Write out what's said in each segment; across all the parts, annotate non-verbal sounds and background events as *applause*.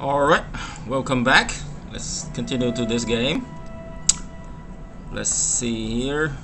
Alright, welcome back. Let's continue to this game. Let's see here.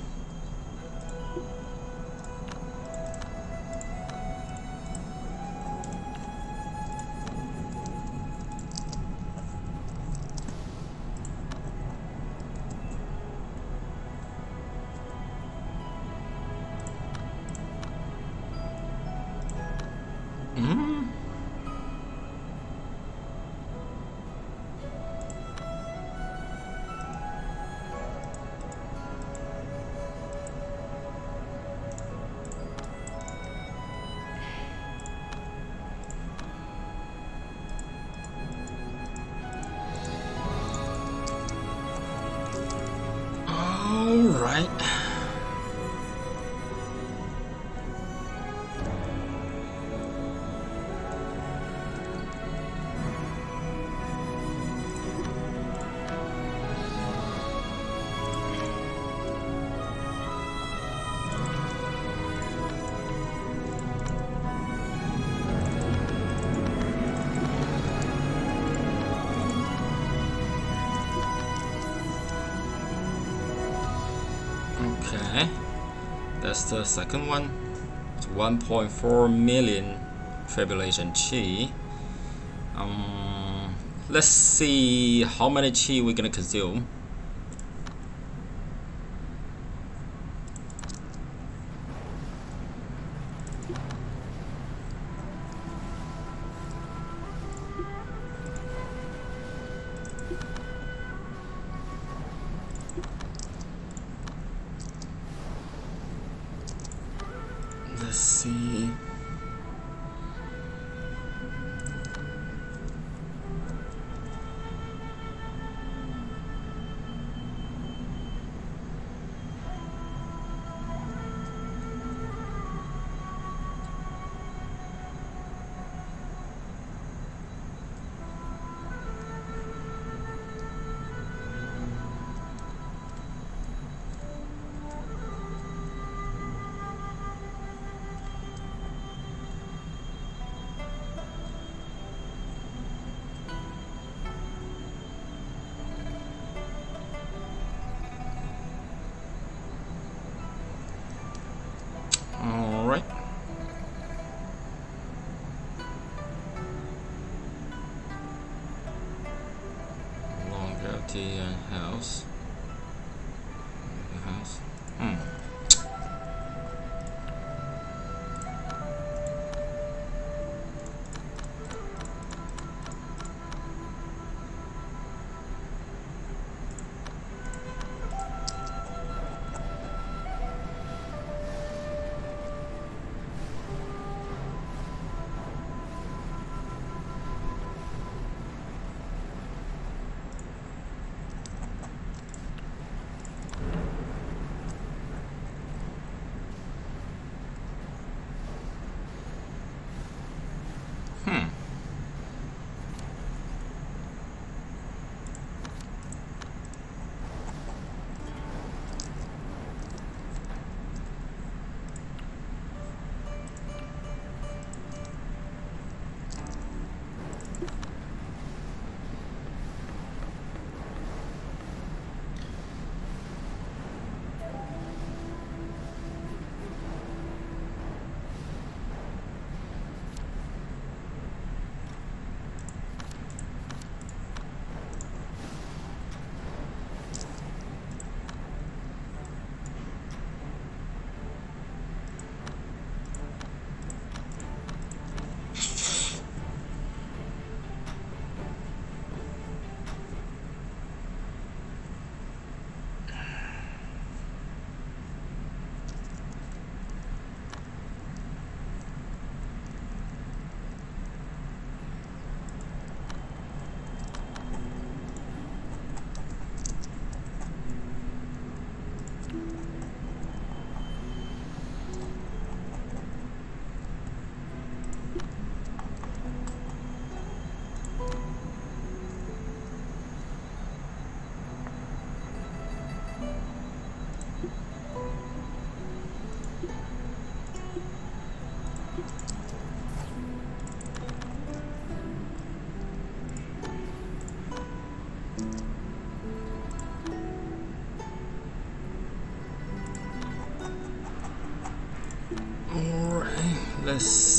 Second one. It's 1.4 million tribulation chi. Um, let's see how many chi we're gonna consume. Let's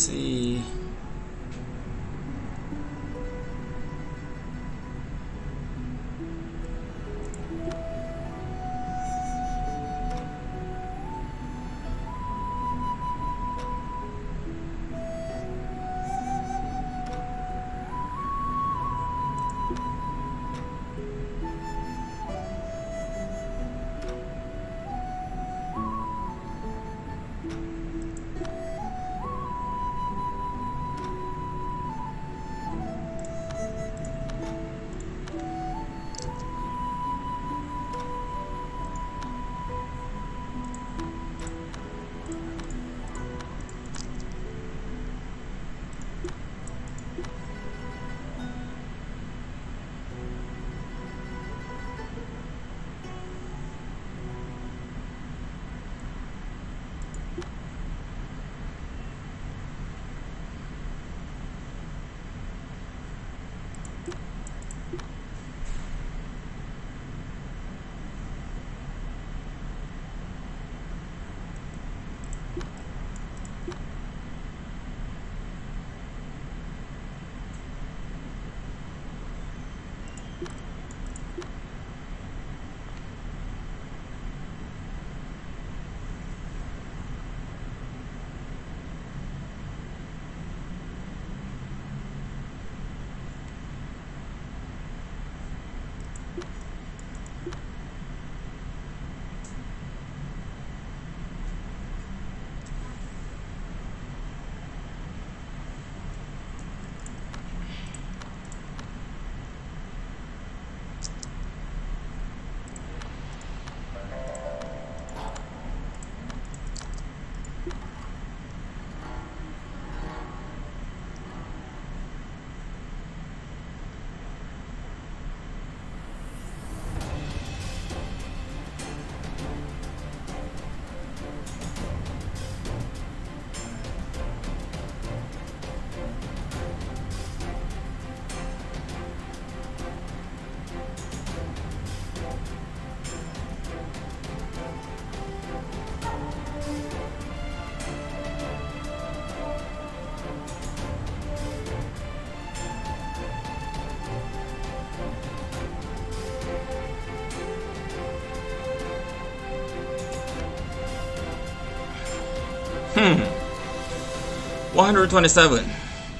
127.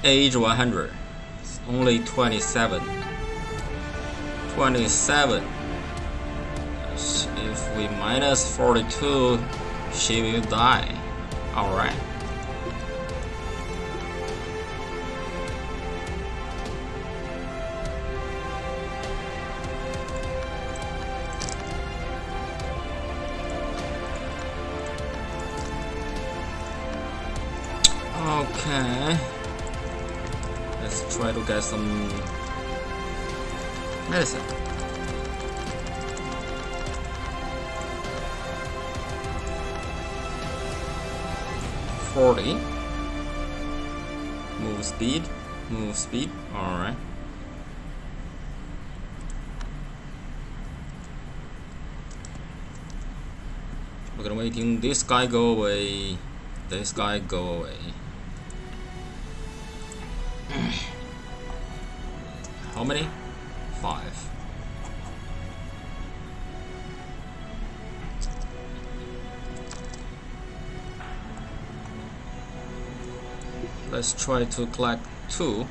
Age 100. It's only 27. 27. If we minus 42, she will die. Some medicine. Forty. Move speed. Move speed. Alright. We're gonna waiting this guy go away. This guy go away. Let's try to collect two.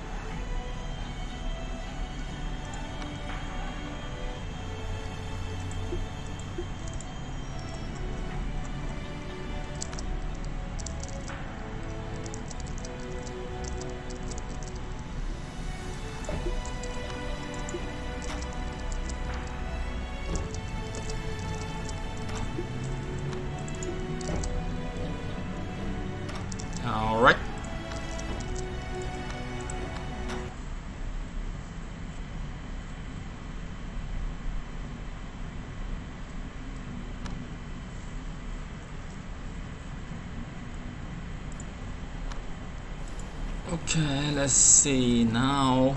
Okay, let's see now.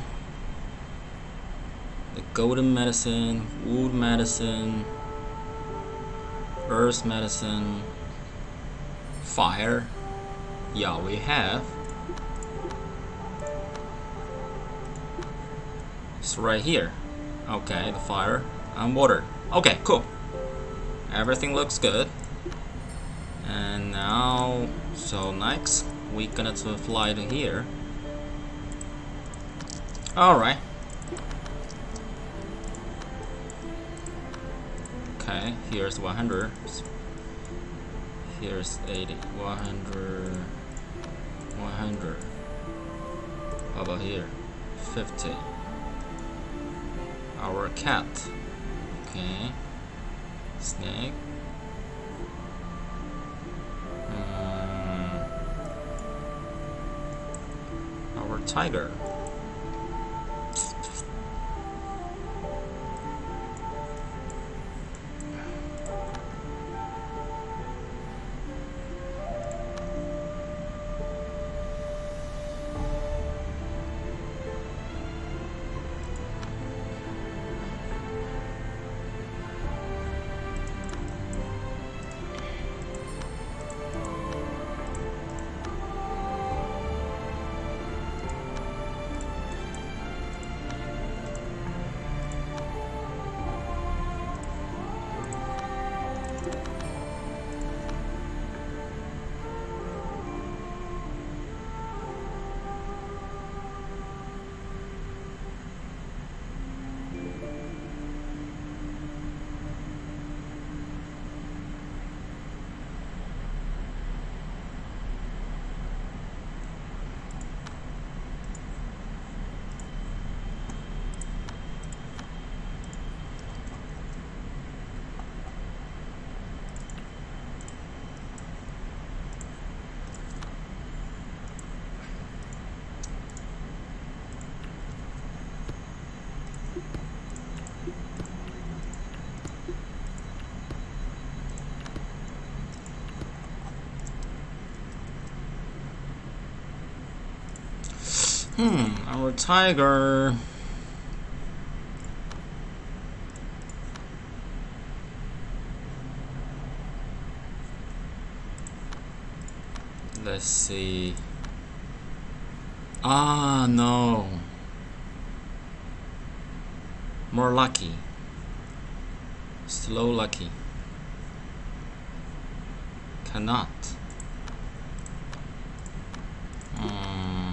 The golden medicine, wood medicine, earth medicine, fire. Yeah, we have. It's right here. Okay, the fire and water. Okay, cool. Everything looks good. And now, so next, we're gonna to fly to here. Alright. Okay, here's 100. Here's 80. 100. 100. How about here? 50. Our cat. Okay. Snake. Mm. Our tiger. Hmm, our tiger. Let's see. Ah, no. More lucky. Slow lucky. Cannot. Hmm.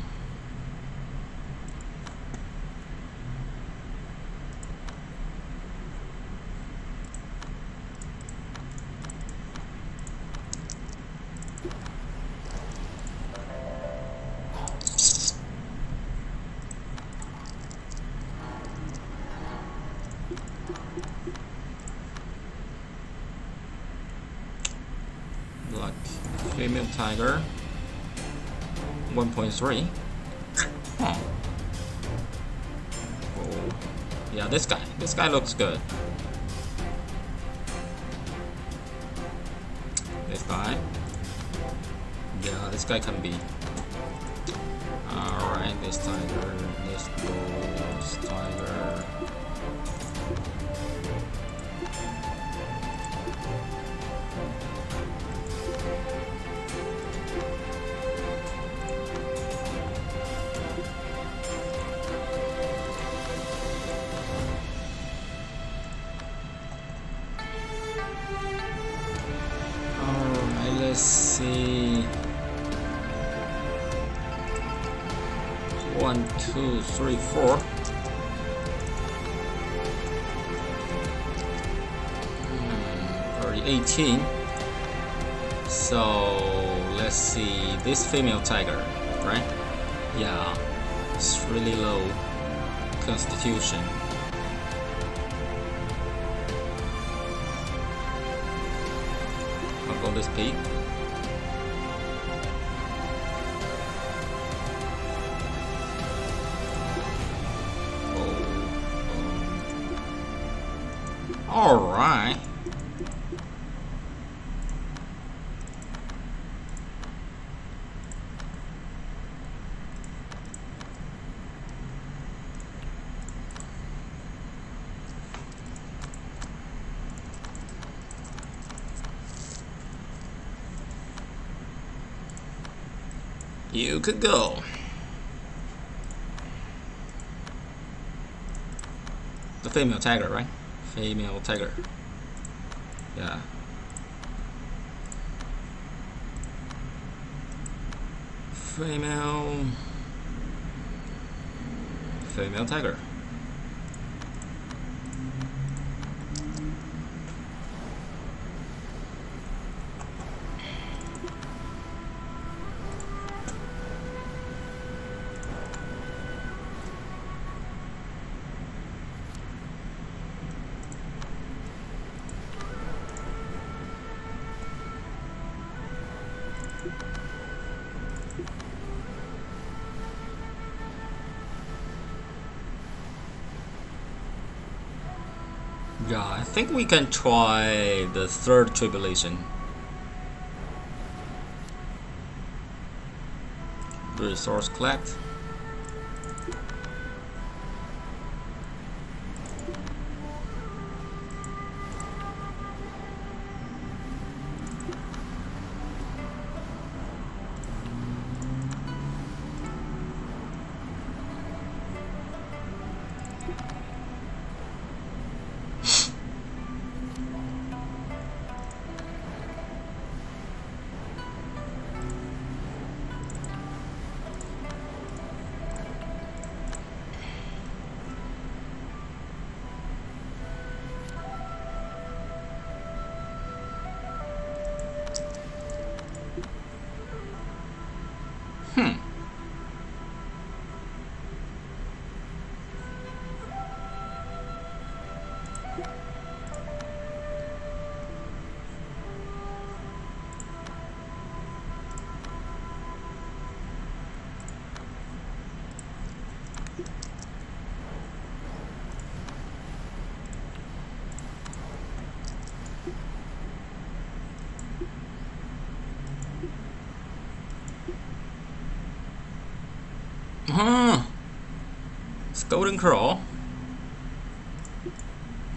Black female tiger. 1.3 huh. oh. yeah this guy. This guy looks good. This guy. Yeah this guy can be let's see. One, two, three, four. Hmm, already 18. So let's see this female tiger, right? Yeah, it's really low constitution. Up on this peak. Could go. The female tiger, right? Female tiger. Yeah. Female. Female tiger. Think we can try the third tribulation. Resource collect. Golden Crow.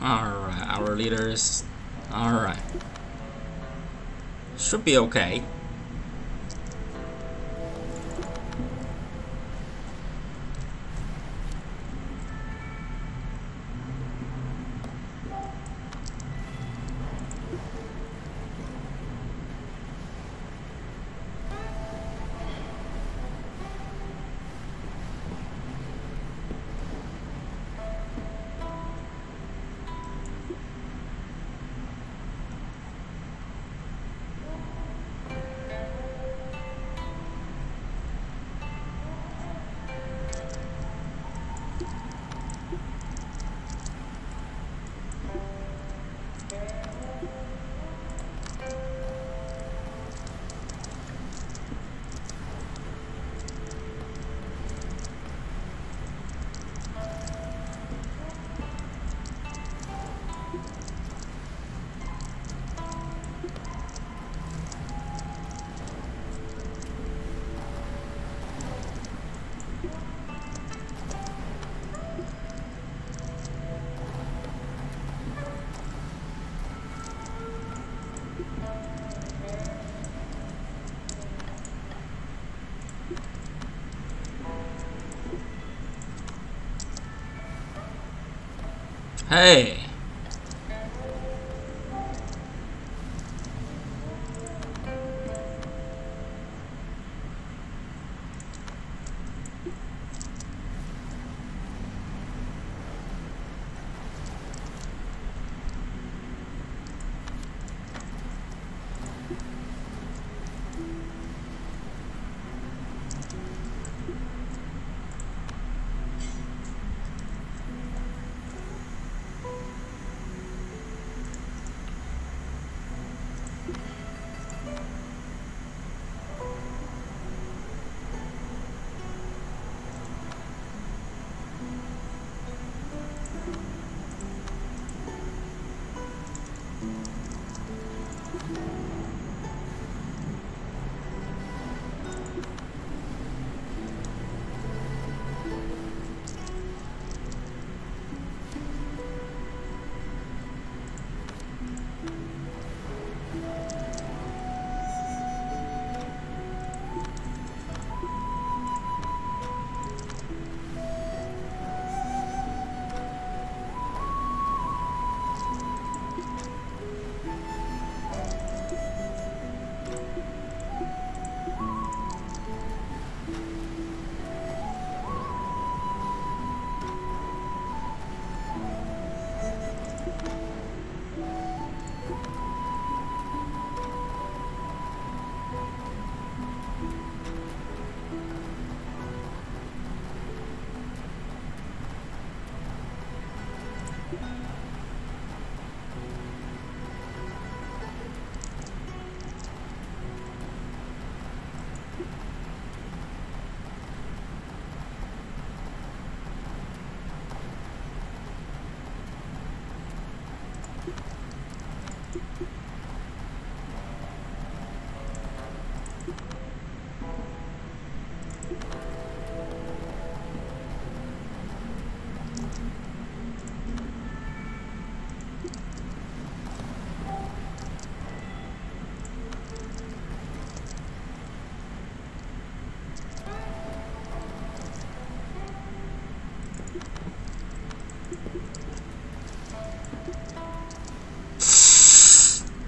Alright, our leaders. Alright. Should be okay. Hey.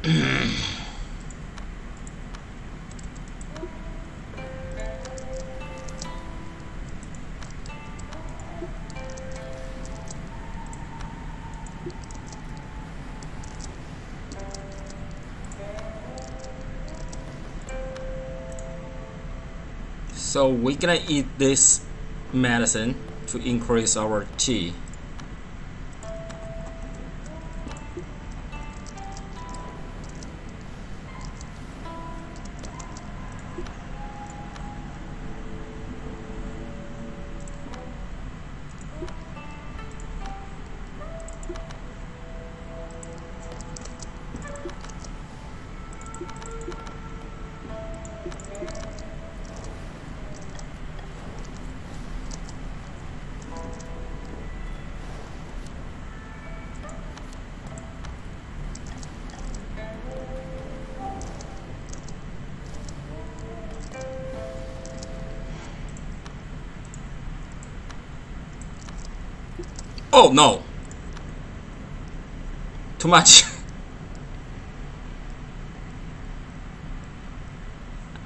So we're gonna eat this medicine to increase our chi Oh no! Too much.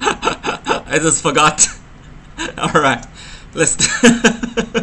*laughs* I just forgot. *laughs* Alright, let's. *laughs*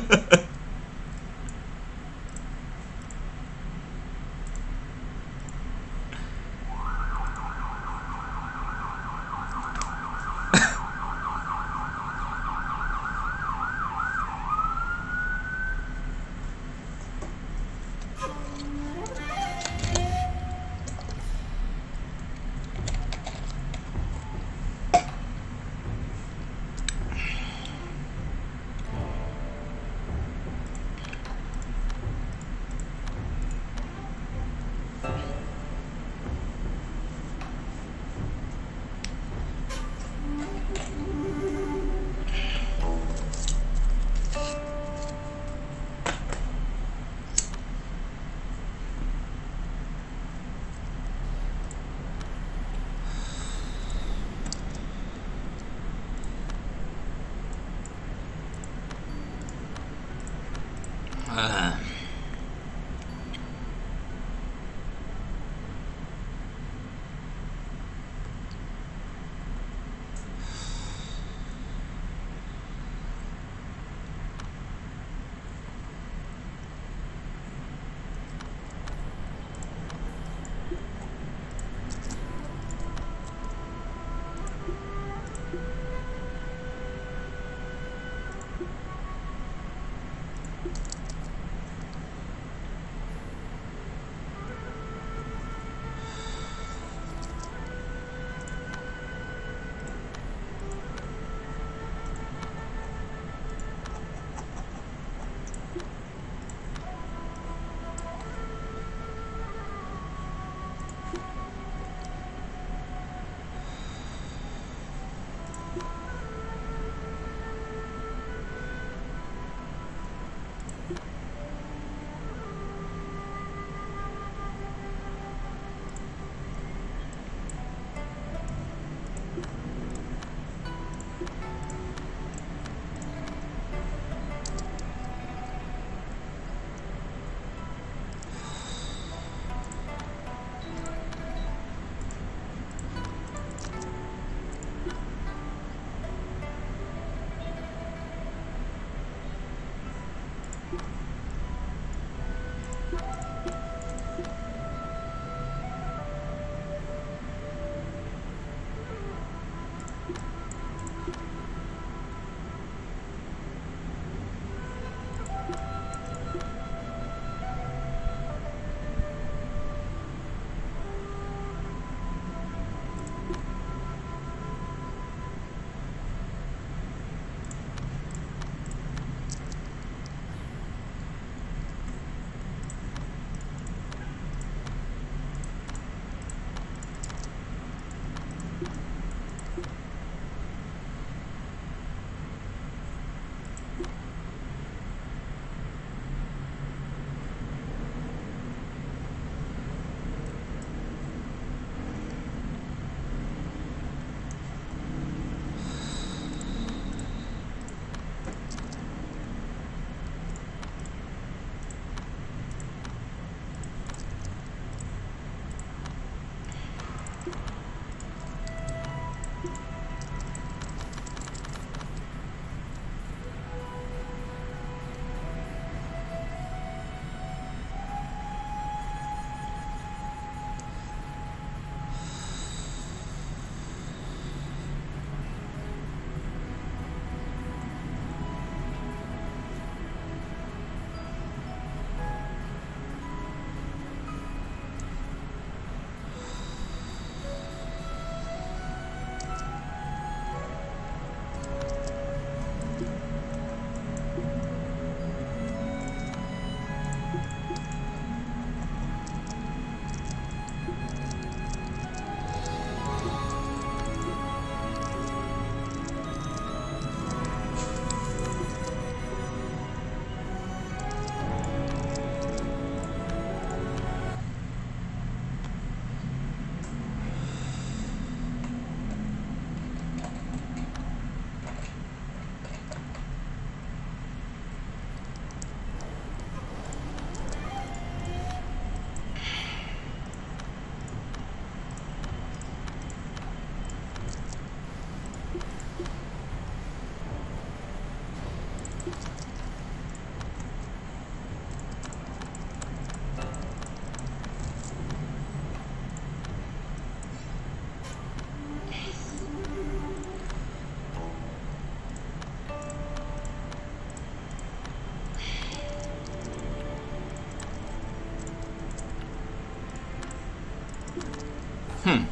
Hmm.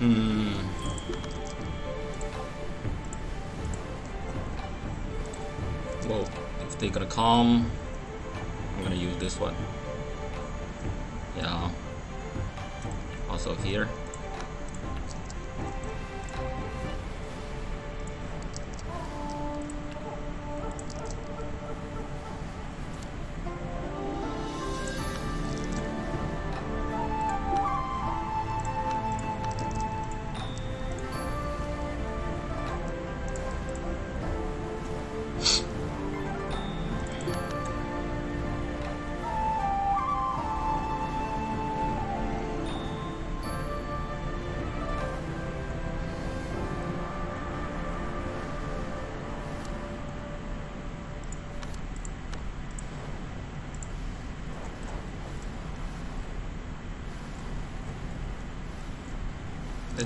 Hmm. If they're gonna come, I'm gonna use this one. Yeah. Also here.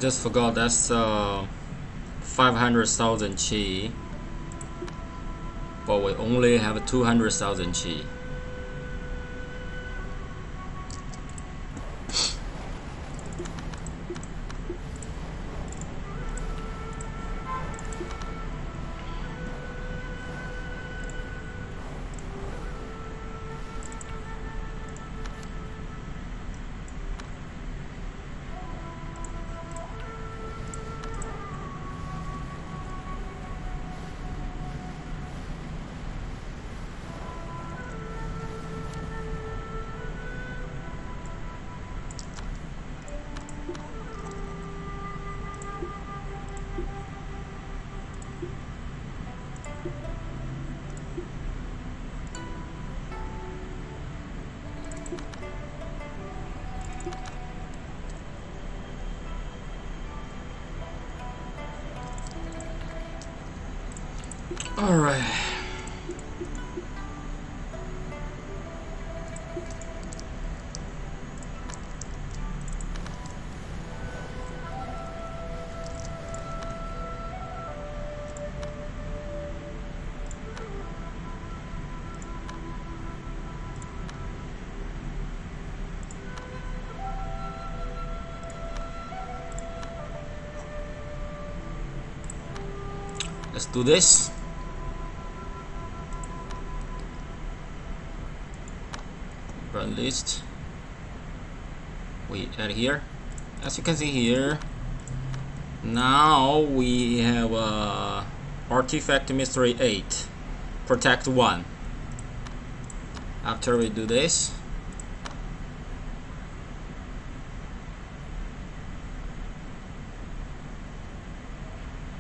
Just forgot that's uh, 500,000 chi but we only have 200,000 chi do this. Run list. We add here. As you can see here, now we have uh, artifact mystery 8 protect 1 after we do this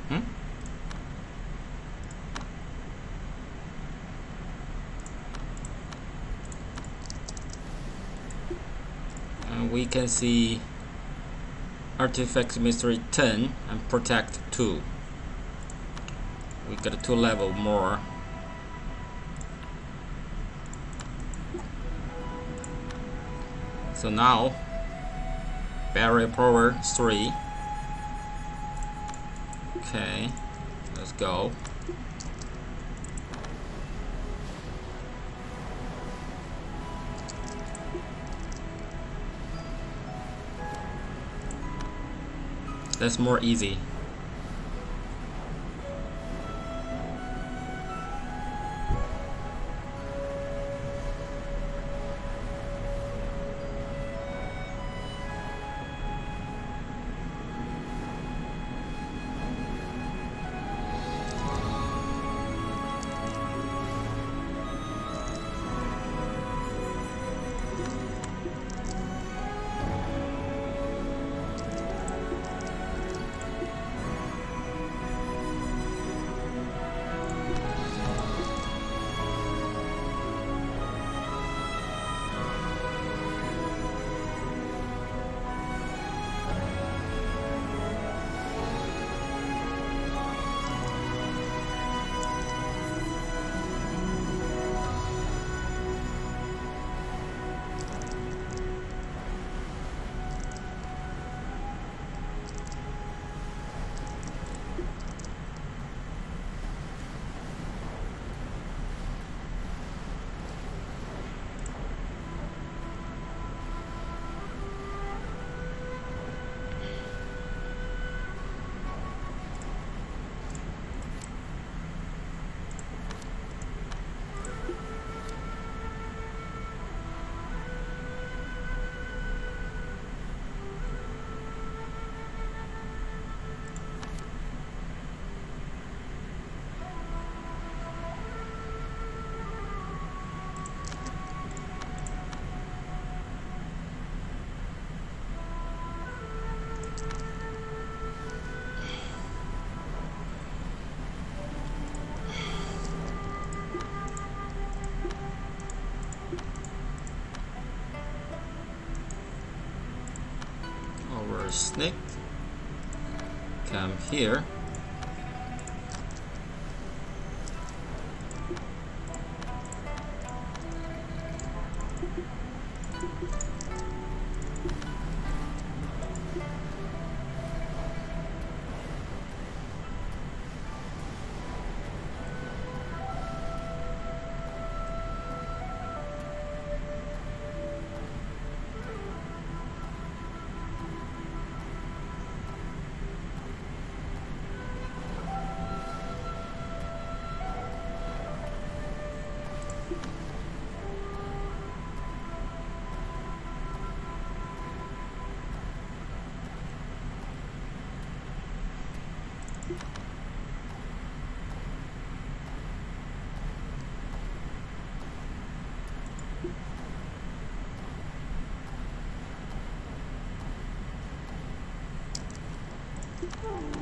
hmm? and we can see artifact mystery 10 and protect 2 we got two level more. So now barrier power 3 okay let's go that's more easy snake. Come here Hmm.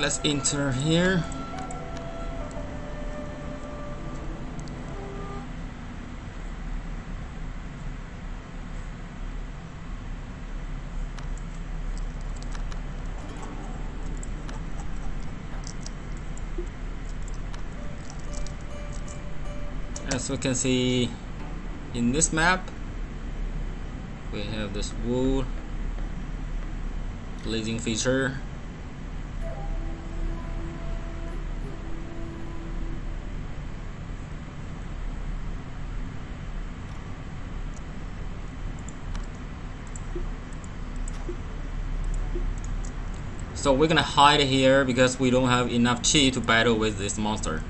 Let's enter here. As we can see in this map, we have this wool blazing feature So we're gonna hide here because we don't have enough chi to battle with this monster.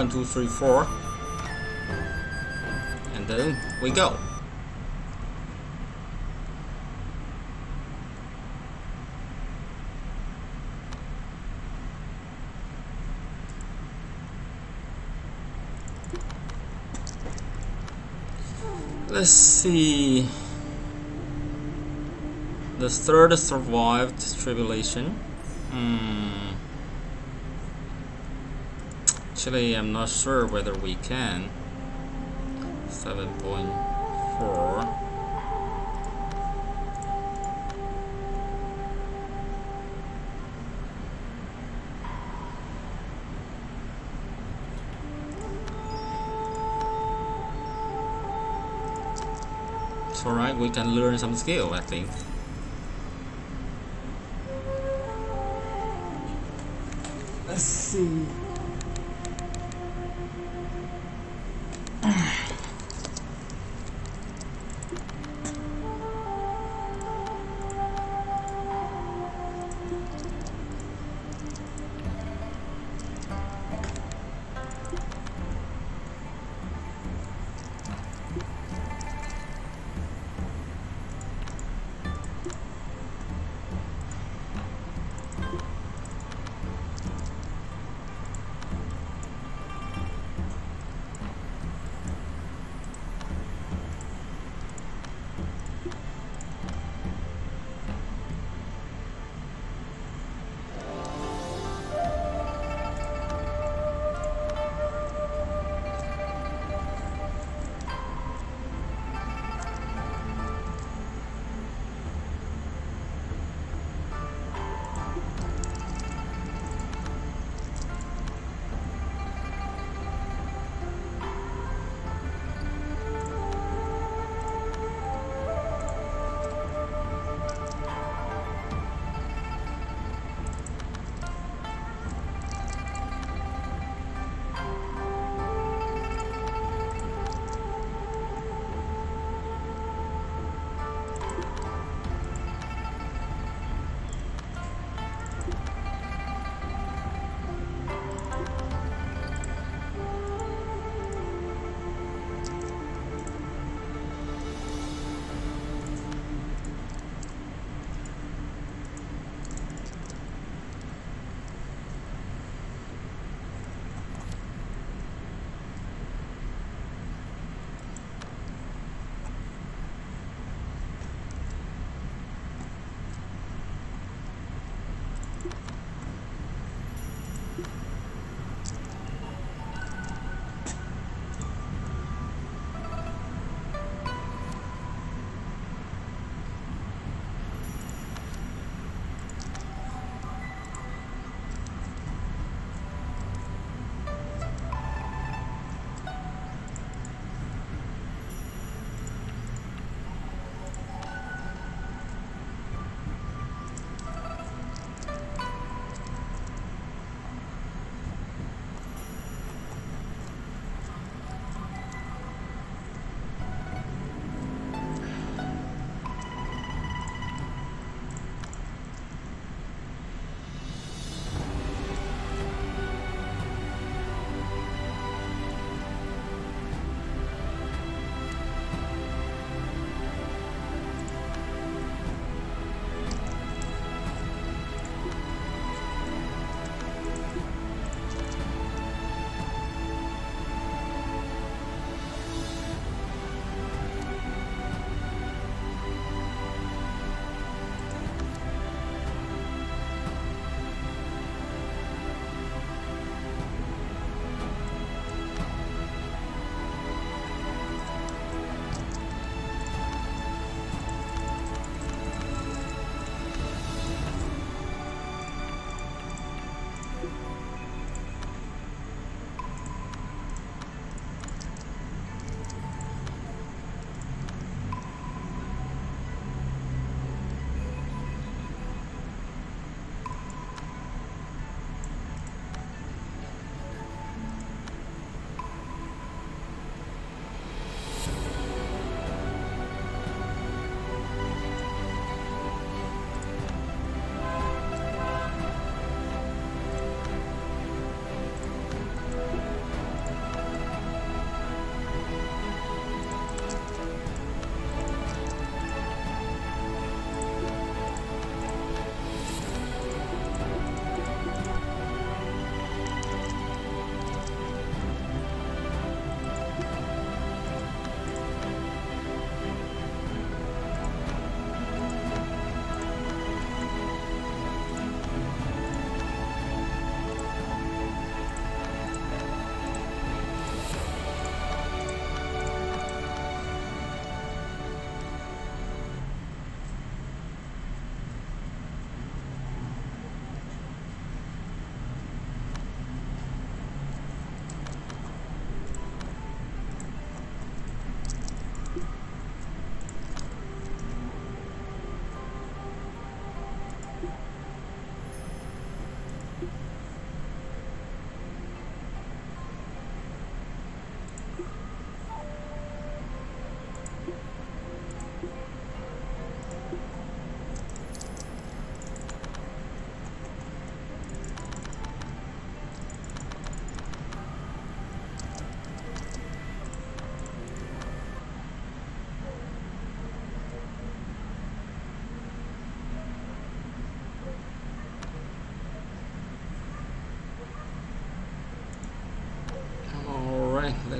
One, two, three, four. And then we go. Let's see. The third survived tribulation. Hmm. Actually, I'm not sure whether we can. 7.4. It's alright, we can learn some skill, I think. Let's see.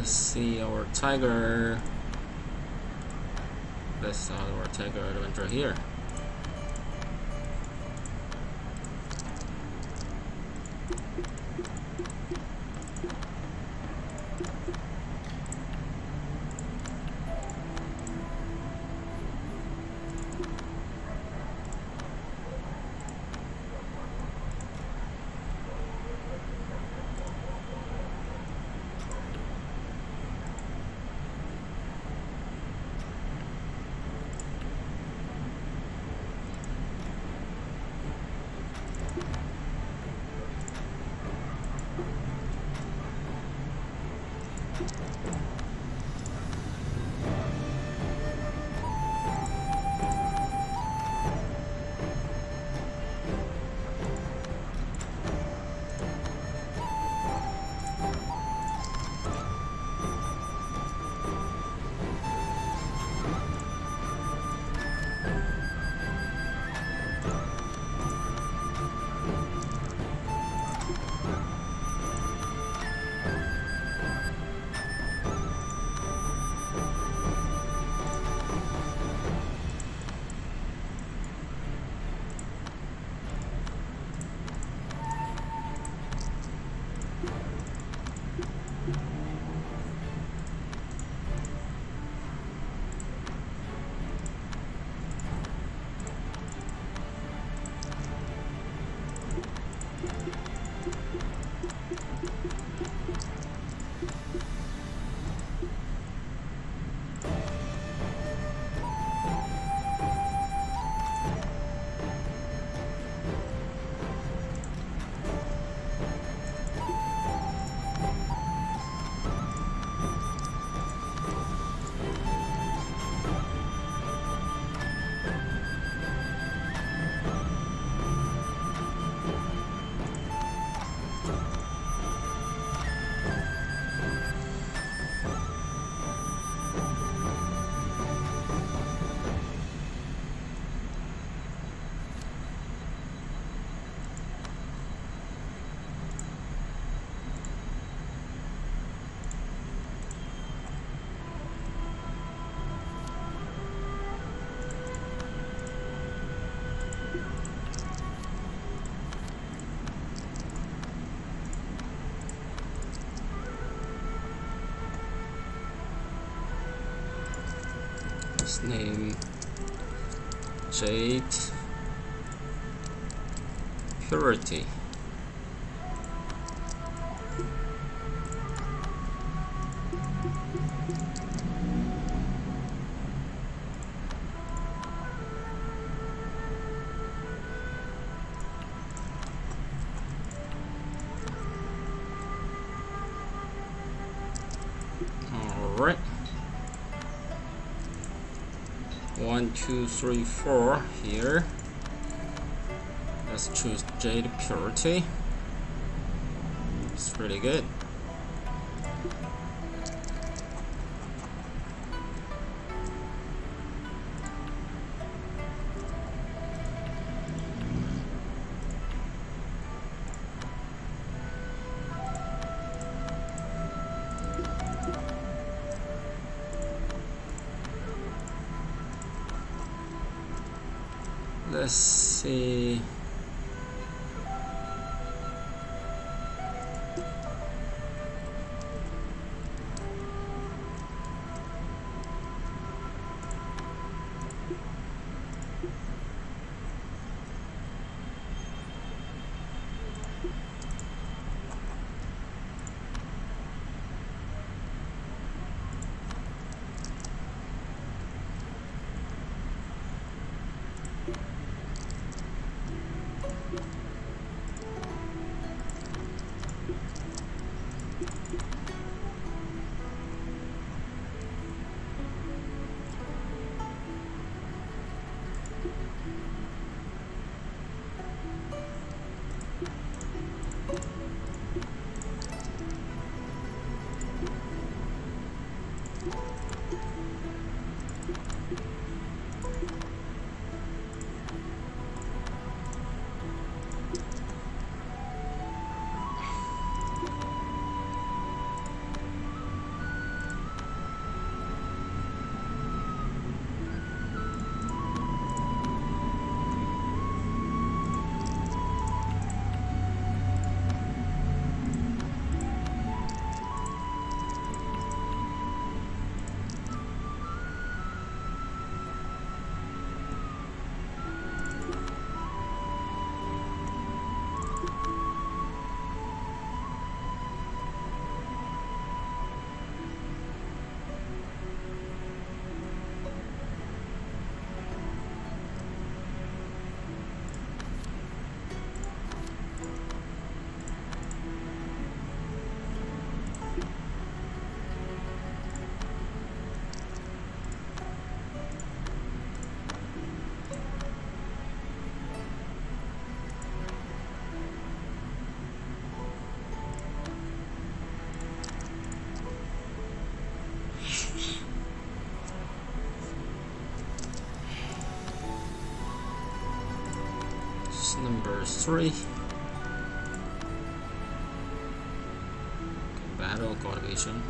Let's see our tiger. Let's start our tiger adventure here Jade Purity two three four here. Let's choose jade purity. It's pretty good number three. Battle cultivation.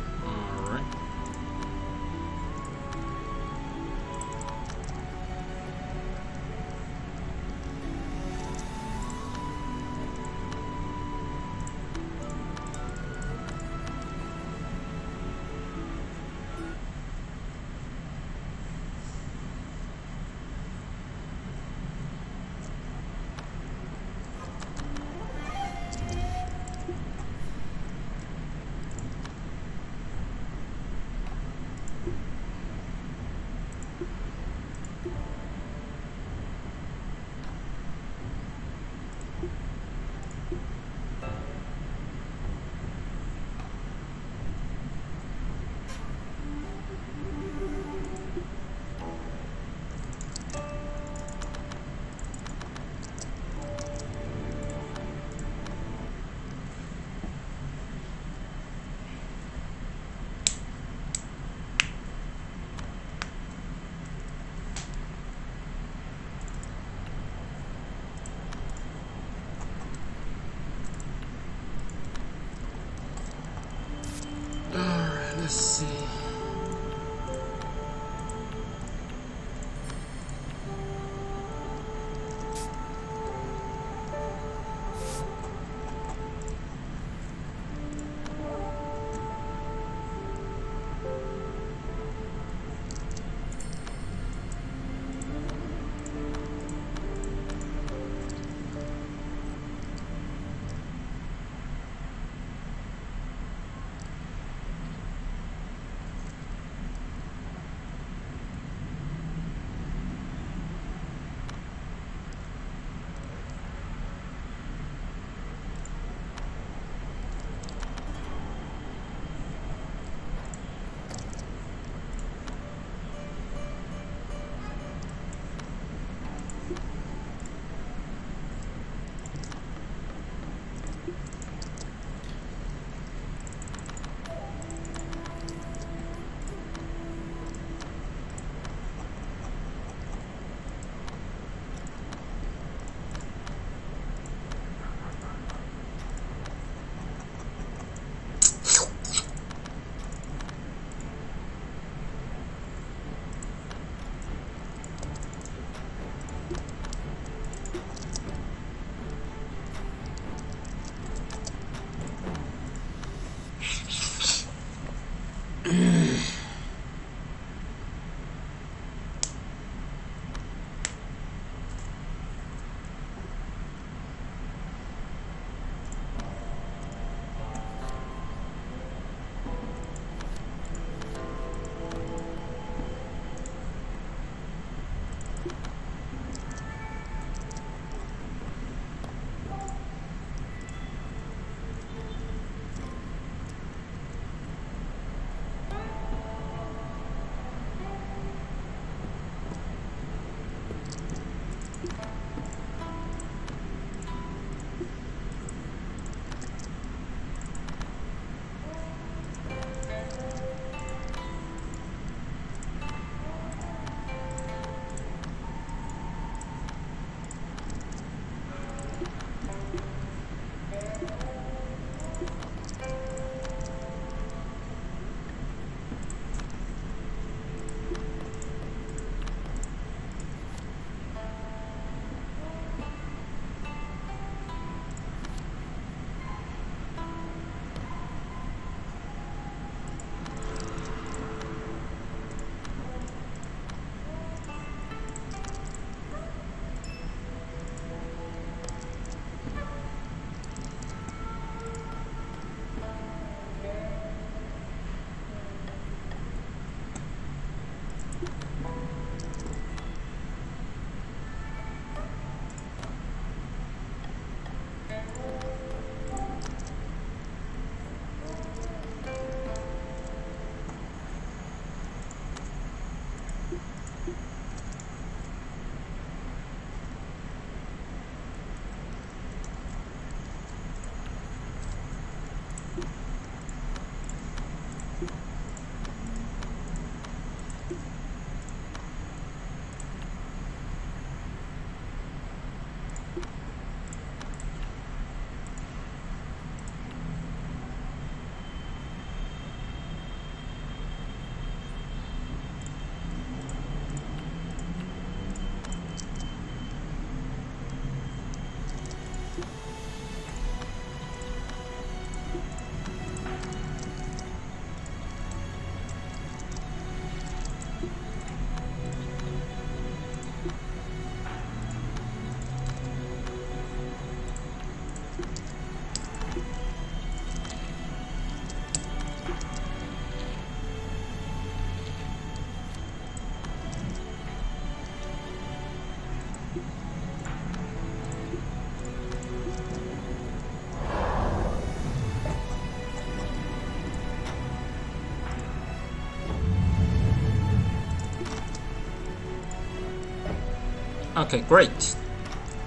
Okay, great.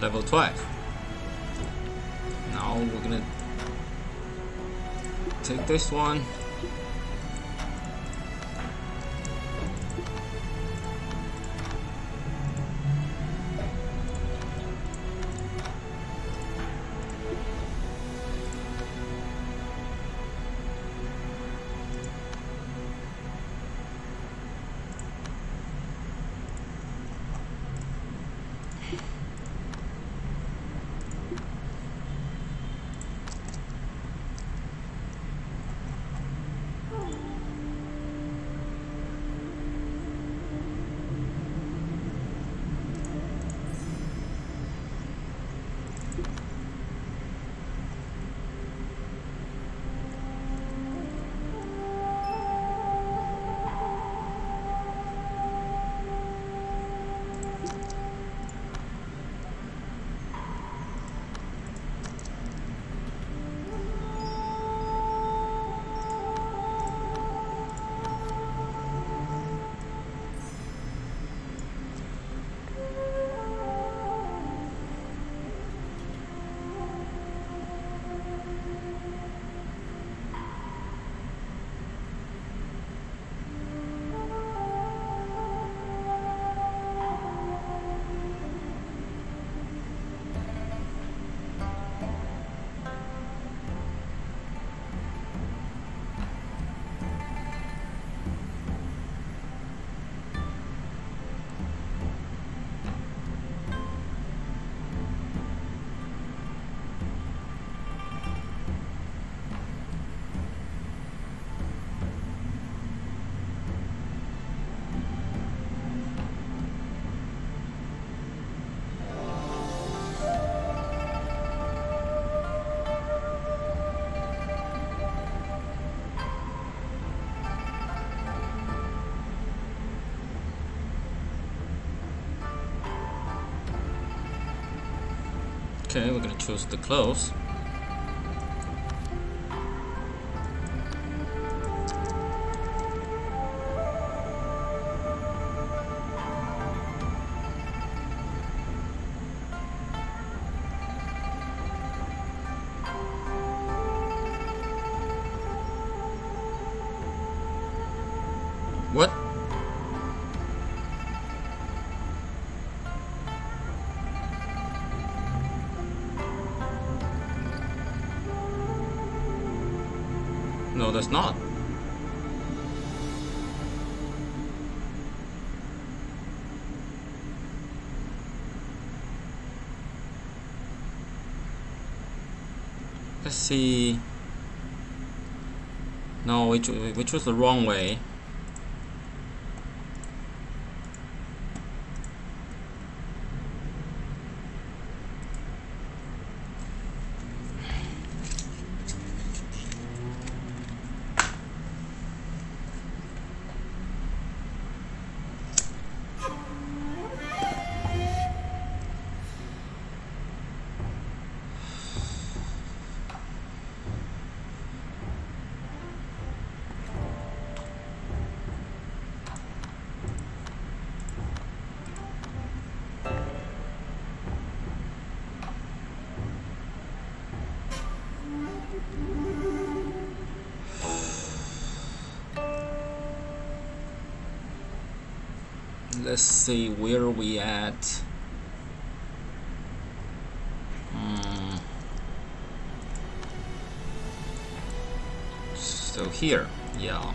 Level 12. Now we're gonna take this one. Okay, we're gonna choose the close. Cho- we chose the wrong way. Let's see where we at Hmm. so here yeah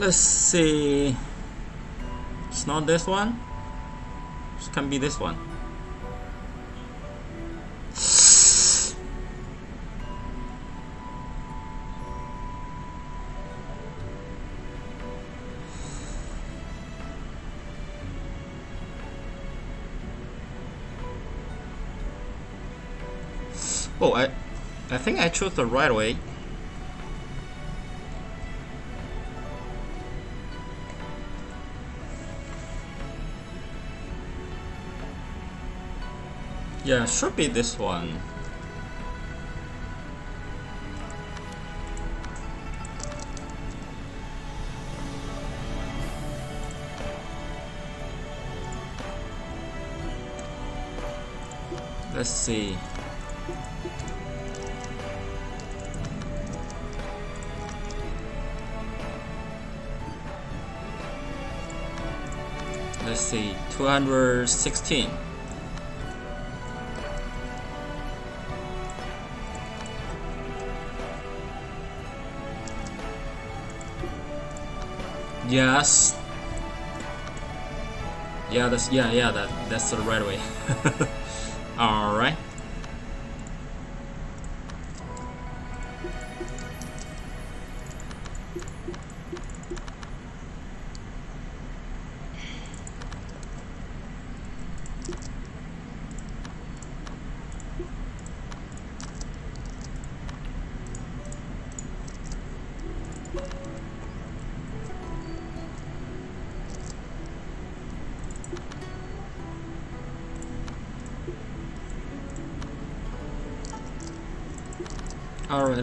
let's see. It's not this one. It can be this one. Oh, I, I think I chose the right way. Yeah, should be this one. Let's see. Let's see, 216. Yes. Yeah, that's yeah, yeah, that that's the right way. *laughs*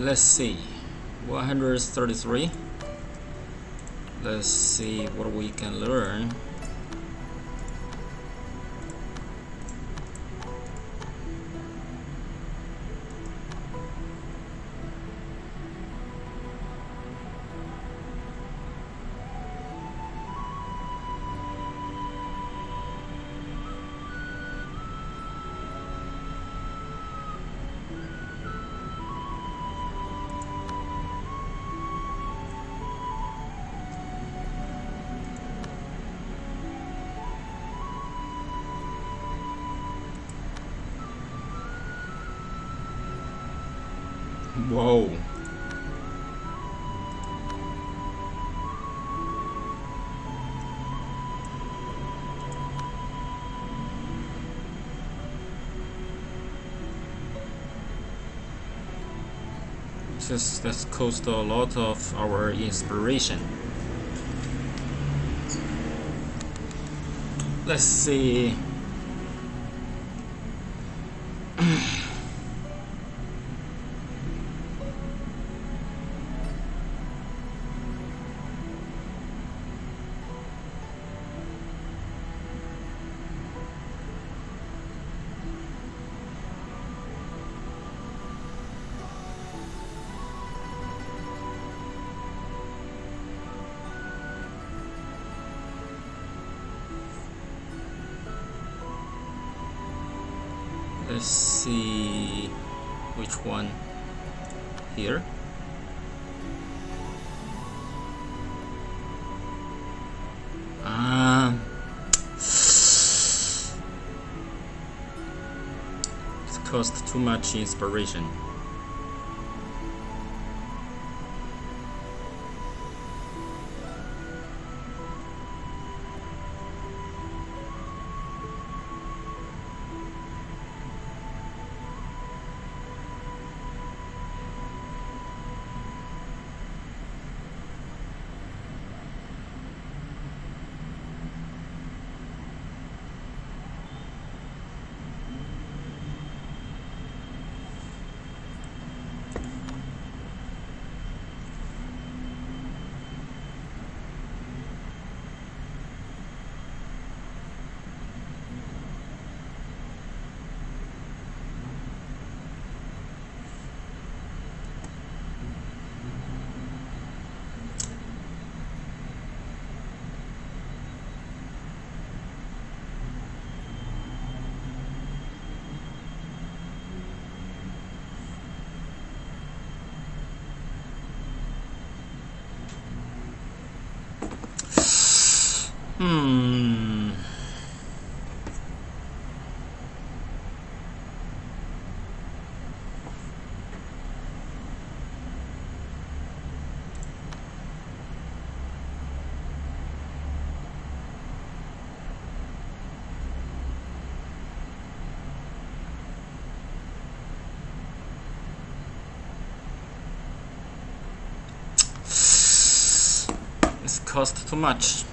let's see. 133. Let's see what we can learn. Just that's cost a lot of our inspiration. Let's see. Cost too much inspiration Hmm. *sighs* It's cost too much.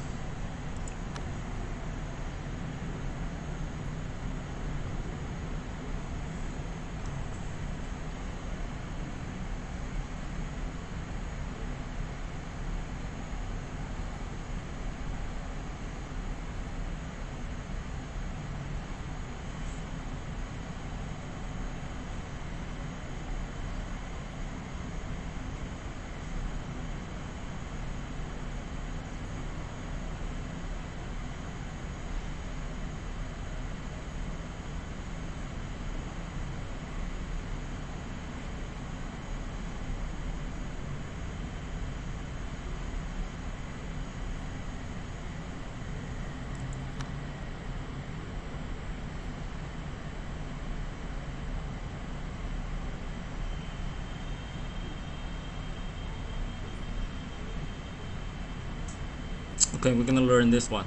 Okay, we're gonna learn this one.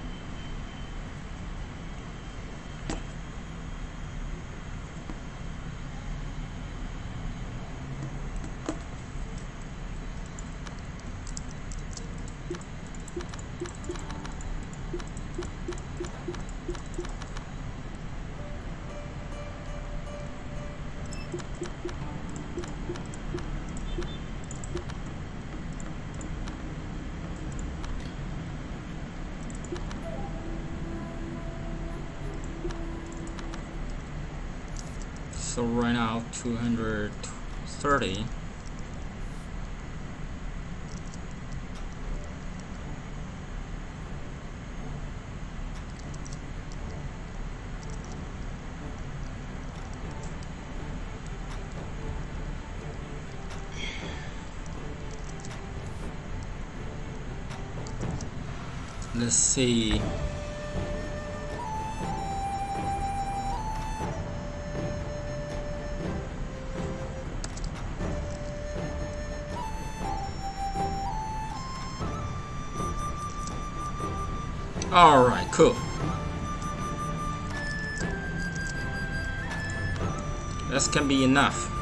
Right now 230 let's see Alright, cool. This can be enough.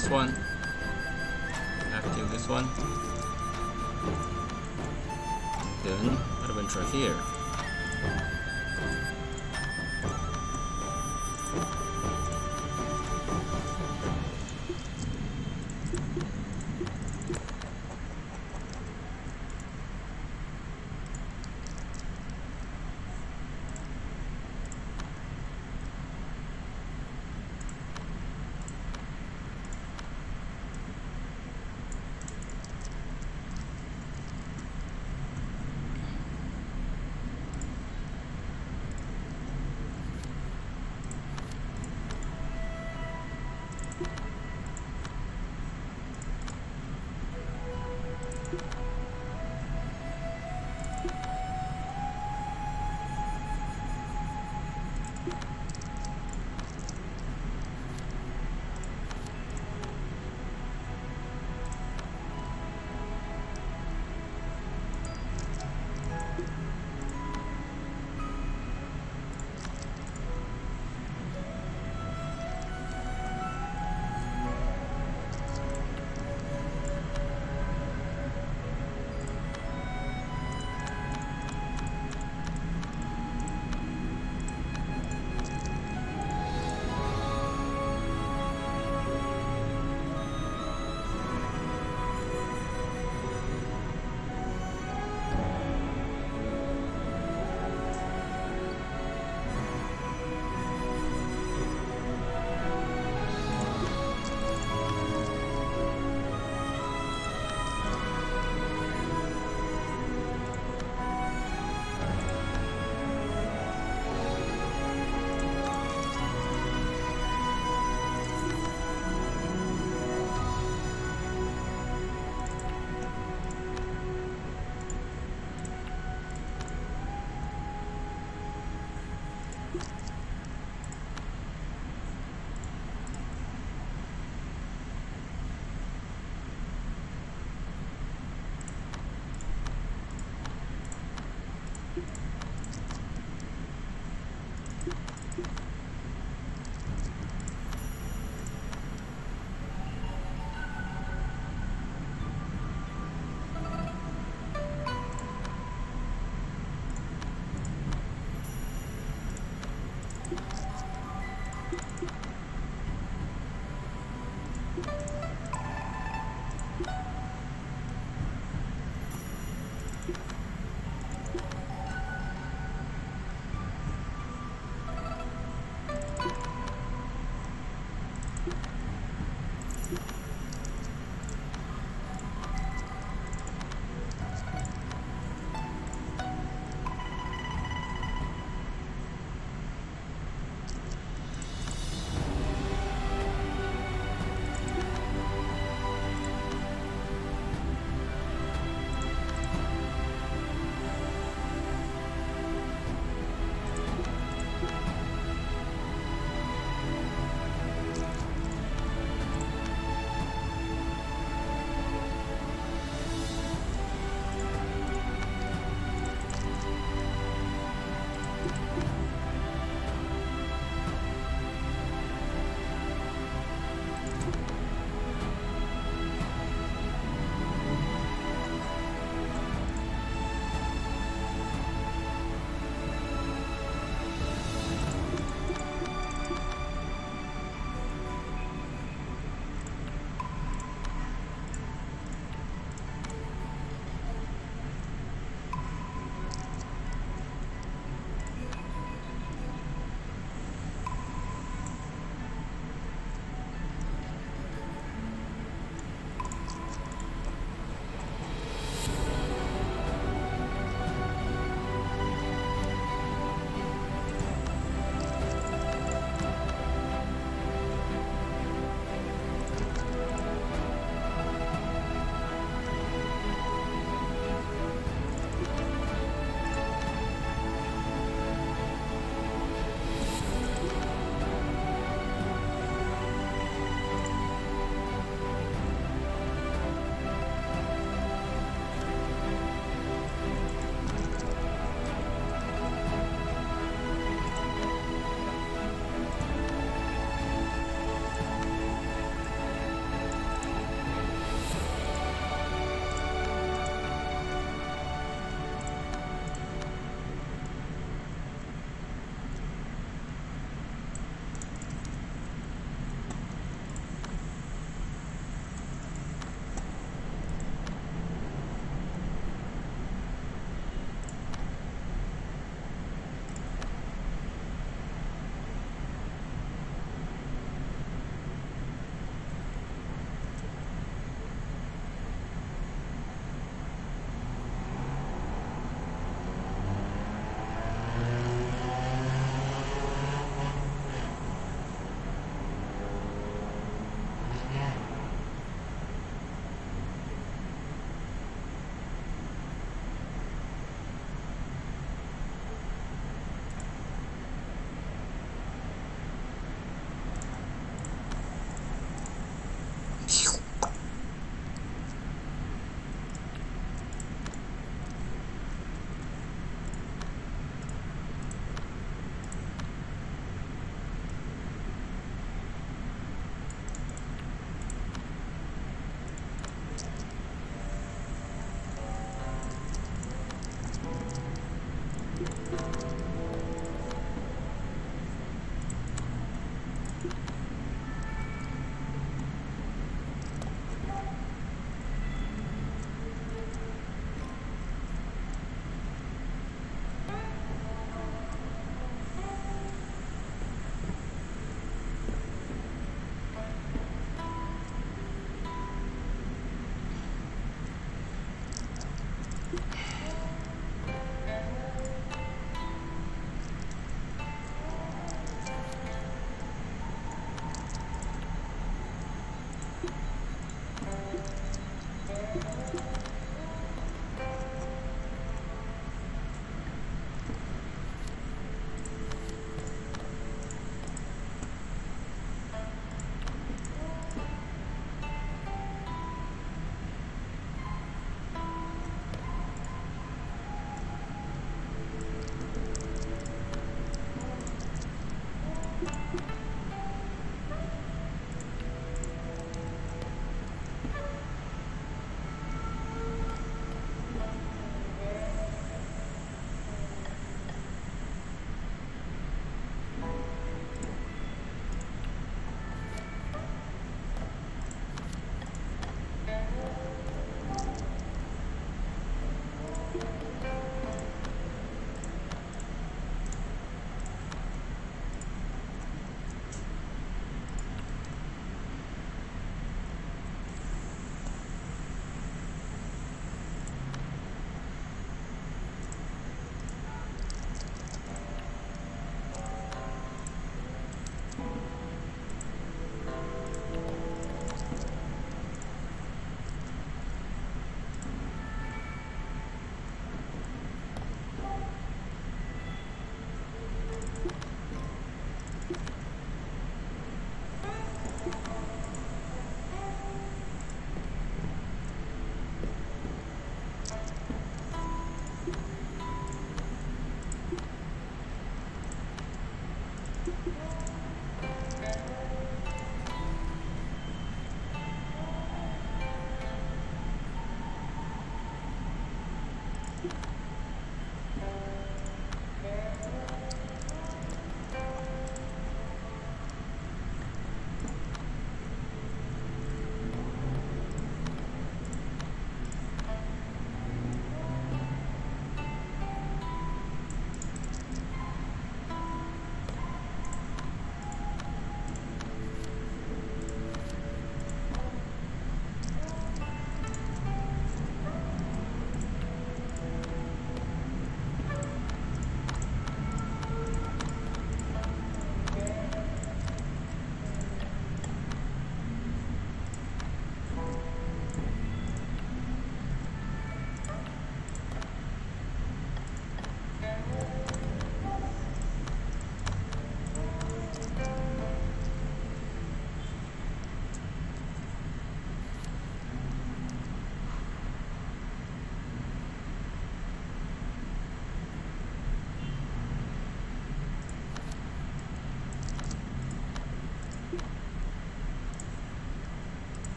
This one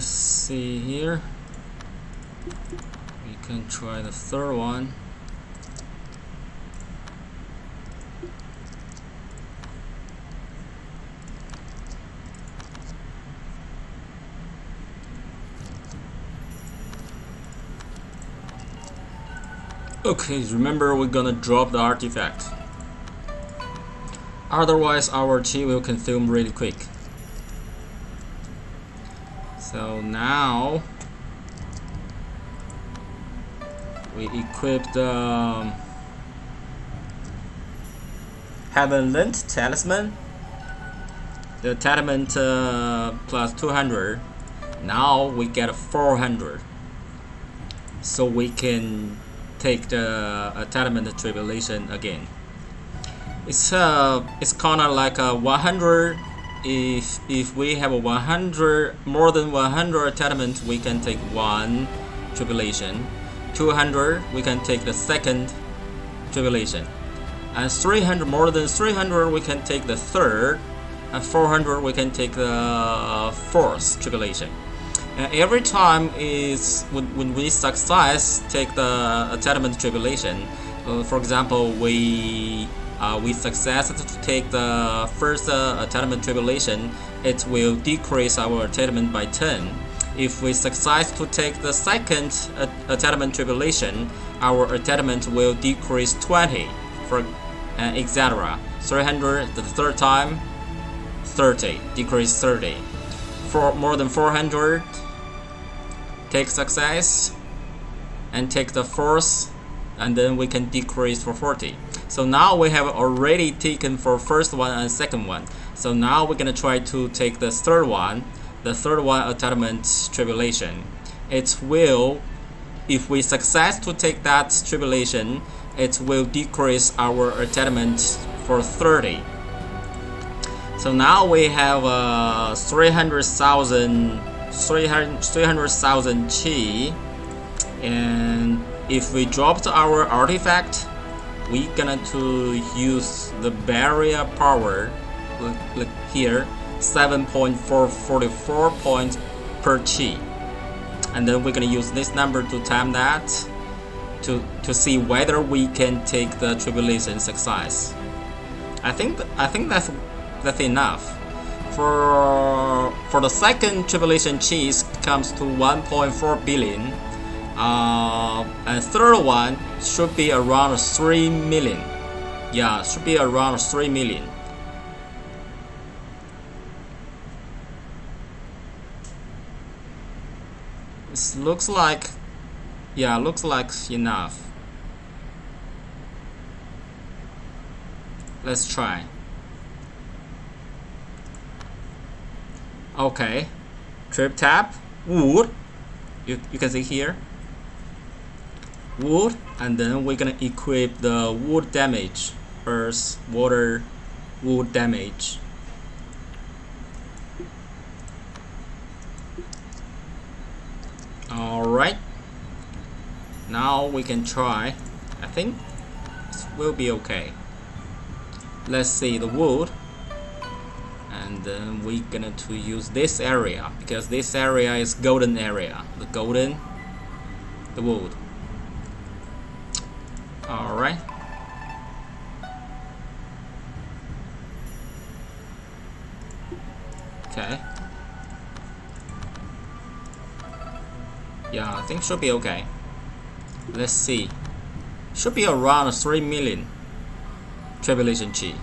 let's see here we can try the third one Okay, remember we're gonna drop the artifact. Otherwise our chi will consume really quick. We equip the um, Heavenland Talisman. The Talisman uh, plus 200. Now we get 400. So we can take the uh, Talisman Tribulation again. It's uh, it's kind of like a 100 if if we have a 100 more than 100 attainment we can take one tribulation 200 we can take the second tribulation. And 300 more than 300 we can take the third. And 400 we can take the fourth tribulation. And every time is when, when we success take the attainment tribulation. Uh, for example we uh, we success to take the first uh, attainment tribulation, it will decrease our attainment by 10. If we success to take the second attainment tribulation, our attainment will decrease 20, for uh, etc. 300 the third time, 30, decrease 30. For more than 400, take success, and take the fourth, and then we can decrease for 40. So now we have already taken for first one and second one. So now we're gonna try to take the third one, the third one attainment tribulation. It will, if we success to take that tribulation, it will decrease our attainment for 30. So now we have uh, 300,000 300,000 chi and if we dropped our artifact we gonna to use the barrier power look here 7.444 points per chi and then we're gonna use this number to time that to to see whether we can take the tribulation success I think I think that's that's enough. For for the second tribulation cheese comes to 1.4 billion. Uh, and third one should be around 3 million. Yeah should be around 3 million looks like yeah looks like enough. Let's try. Okay. Trip tap. Wood. You, you can see here. Wood. And then we're gonna equip the wood damage. Earth water wood damage alright now we can try. I think it will be okay. Let's see the wood. And then we're gonna to use this area because this area is golden area. The golden the wood. Alright. Okay. Yeah, I think should be okay. Let's see. Should be around 3 million tribulation chi.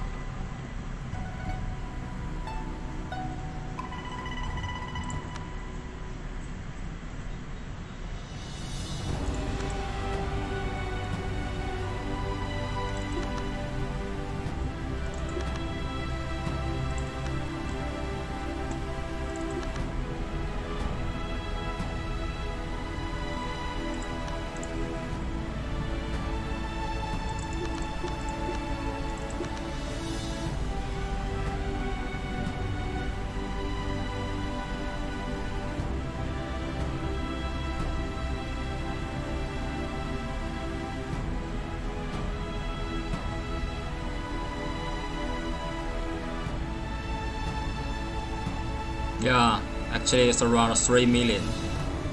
Actually it's around 3 million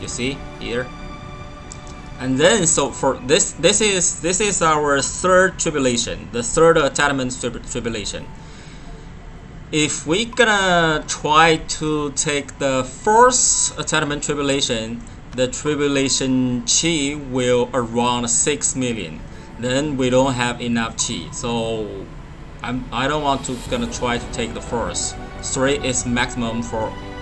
you see here. And then so for this this is this is our third tribulation the third attachment tribulation. If we gonna try to take the first attachment tribulation the tribulation chi will around 6 million. Then we don't have enough chi. So I'm, I don't want to gonna try to take the first. Three is maximum for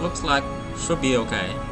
looks like should be okay.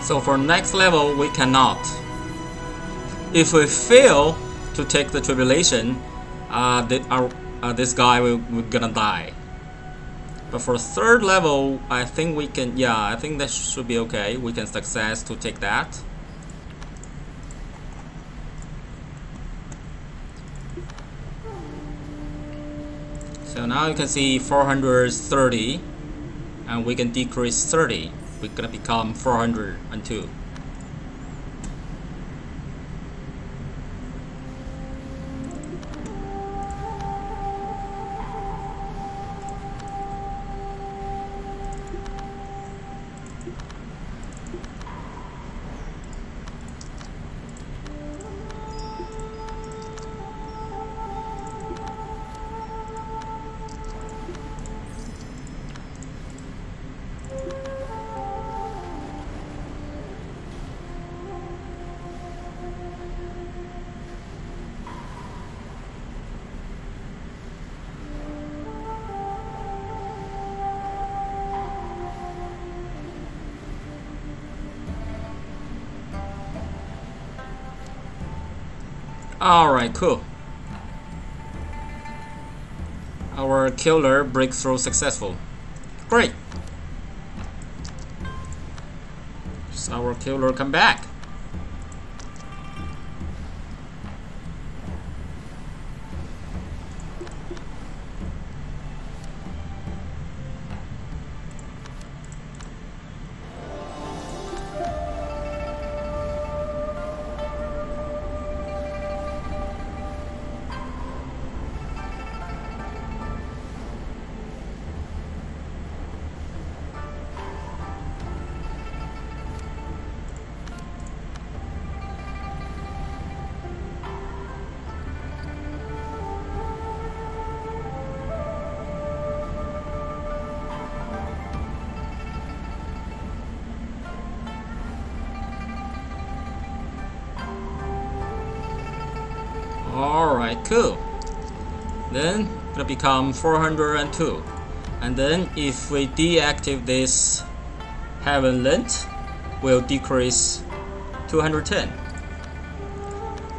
So for next level, we cannot. If we fail to take the tribulation, uh, the, our, uh, this guy will, will gonna die. But for third level, I think we can, yeah, I think that should be okay. We can success to take that. So now you can see 430 and we can decrease 30. We're gonna become 402. Cool. Our killer breakthrough successful. Great. Our killer come back. Become 402. And then if we deactivate this heaven lint, will decrease 210.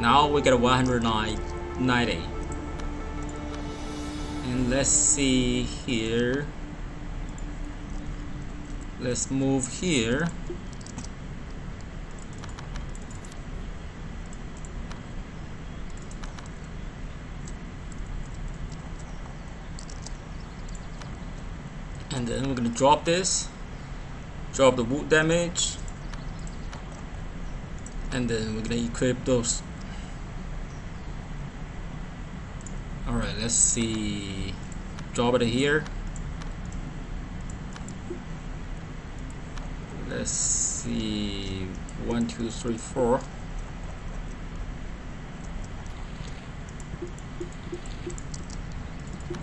Now we get 190. And let's see here. Let's move here. and then we're gonna drop this drop the wood damage and then we're gonna equip those. Alright let's see. Drop it here. Let's see. One two three four.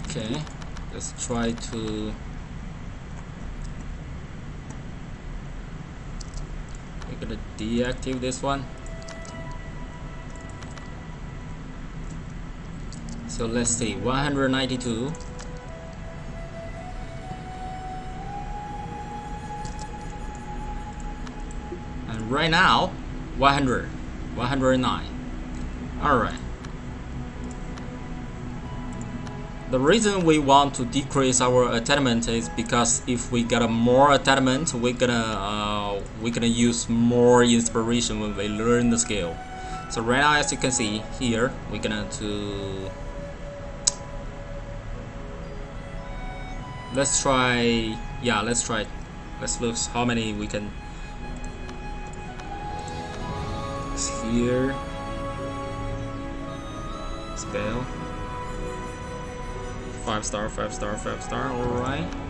Okay let's try to we're gonna deactivate this one. So let's see 192 and right now 100 109 all right. The reason we want to decrease our attachment is because if we get a more attachment we're gonna uh, we're gonna use more inspiration when we learn the scale so right now as you can see here we're gonna to let's try yeah let's try. Let's look how many we can. Here. Spell. Five star, five star, five star, alright.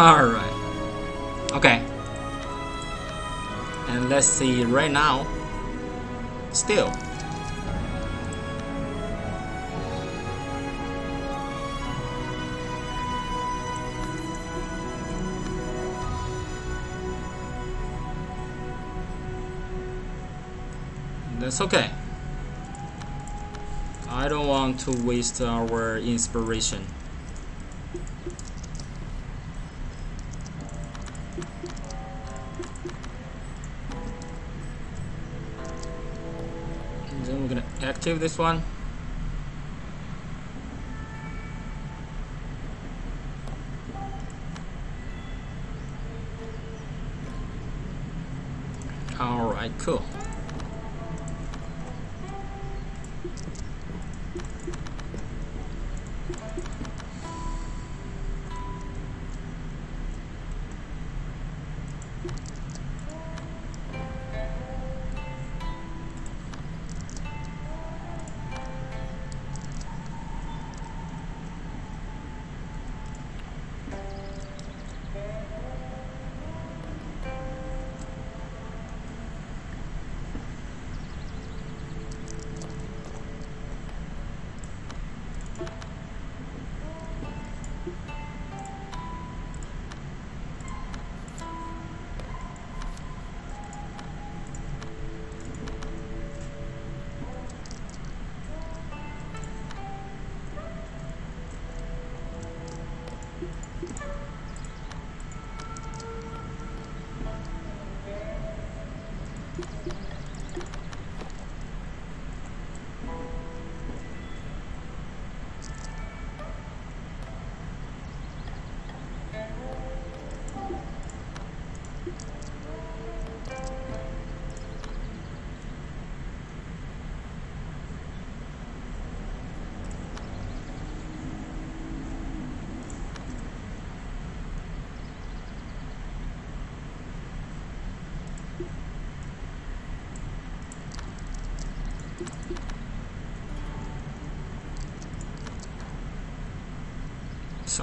Alright. Okay. And let's see right now. Still. That's okay. I don't want to waste our inspiration. Gonna this one. Alright, cool.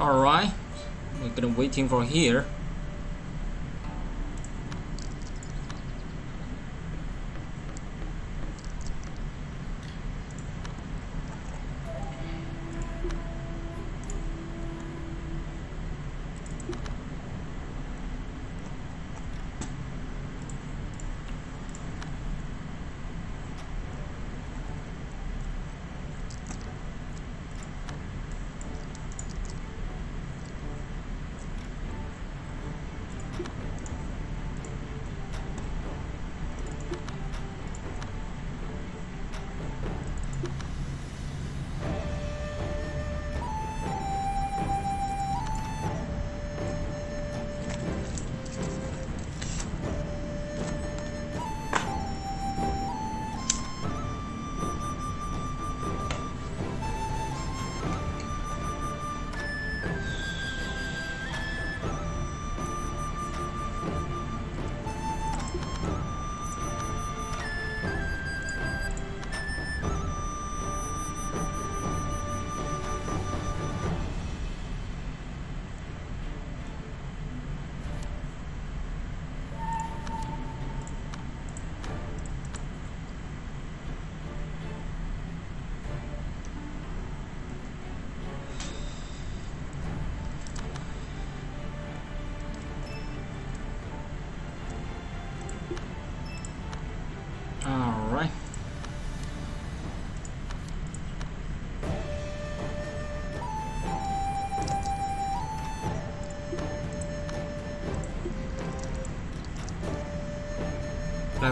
It's alright. We're gonna waiting for here.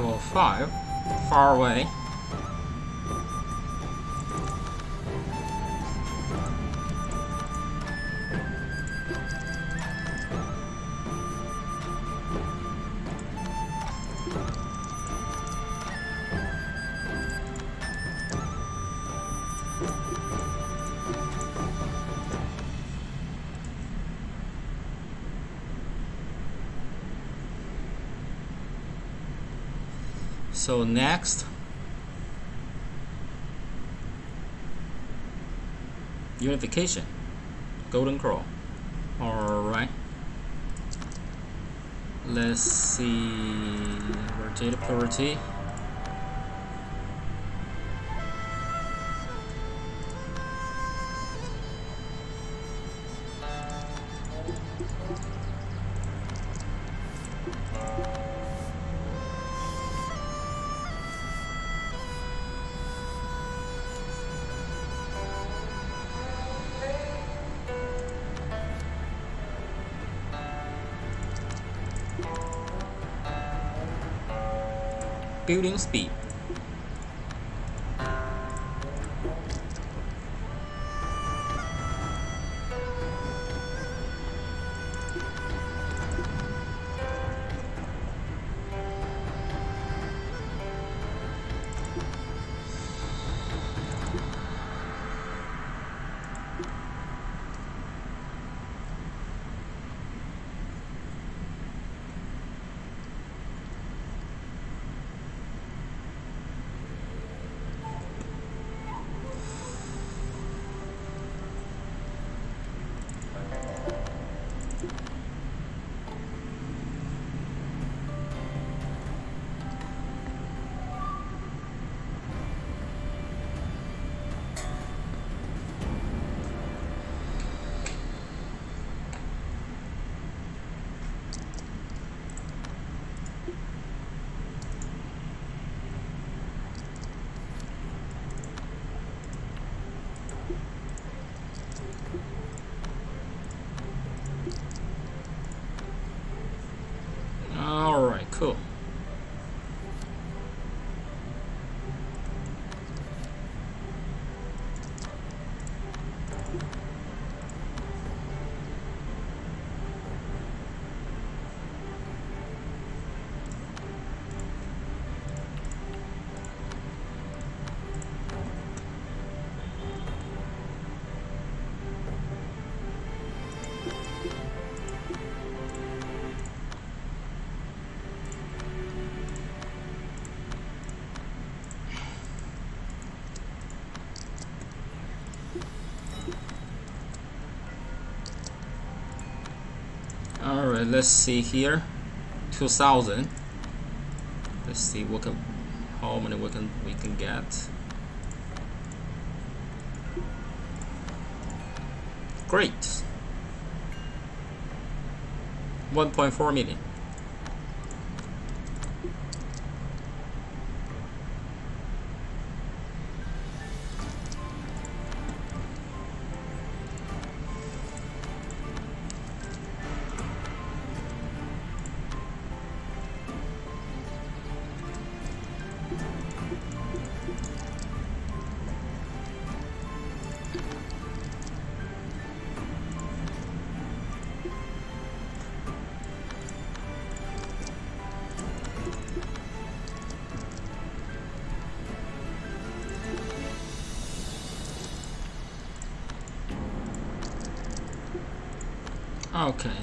Level 5, far away. So next, unification, golden crow. All right. Let's see, rotate purity. Building speed. Let's see here. 2000 let's see what can how many we can we can get. Great. 1.4 million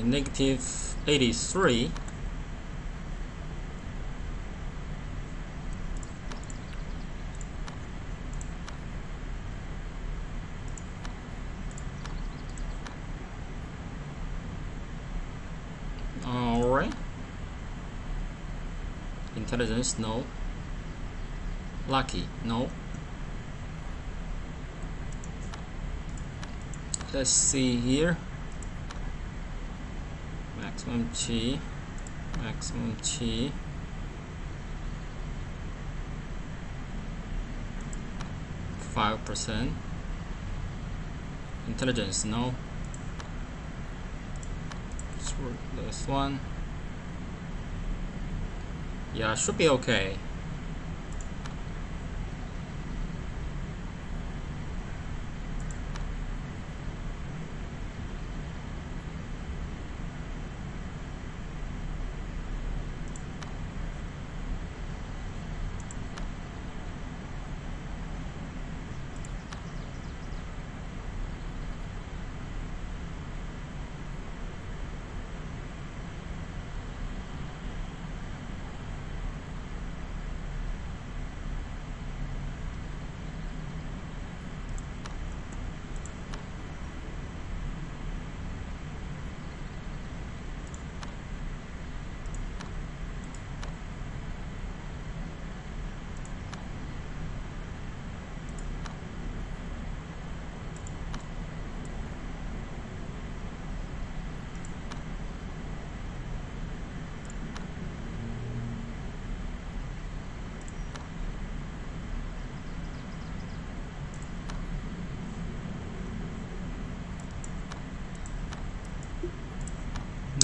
negative 83. Alright. Intelligence, no. Lucky, no. Let's see here maximum chi maximum chi five percent. Intelligence no. This one. Yeah should be okay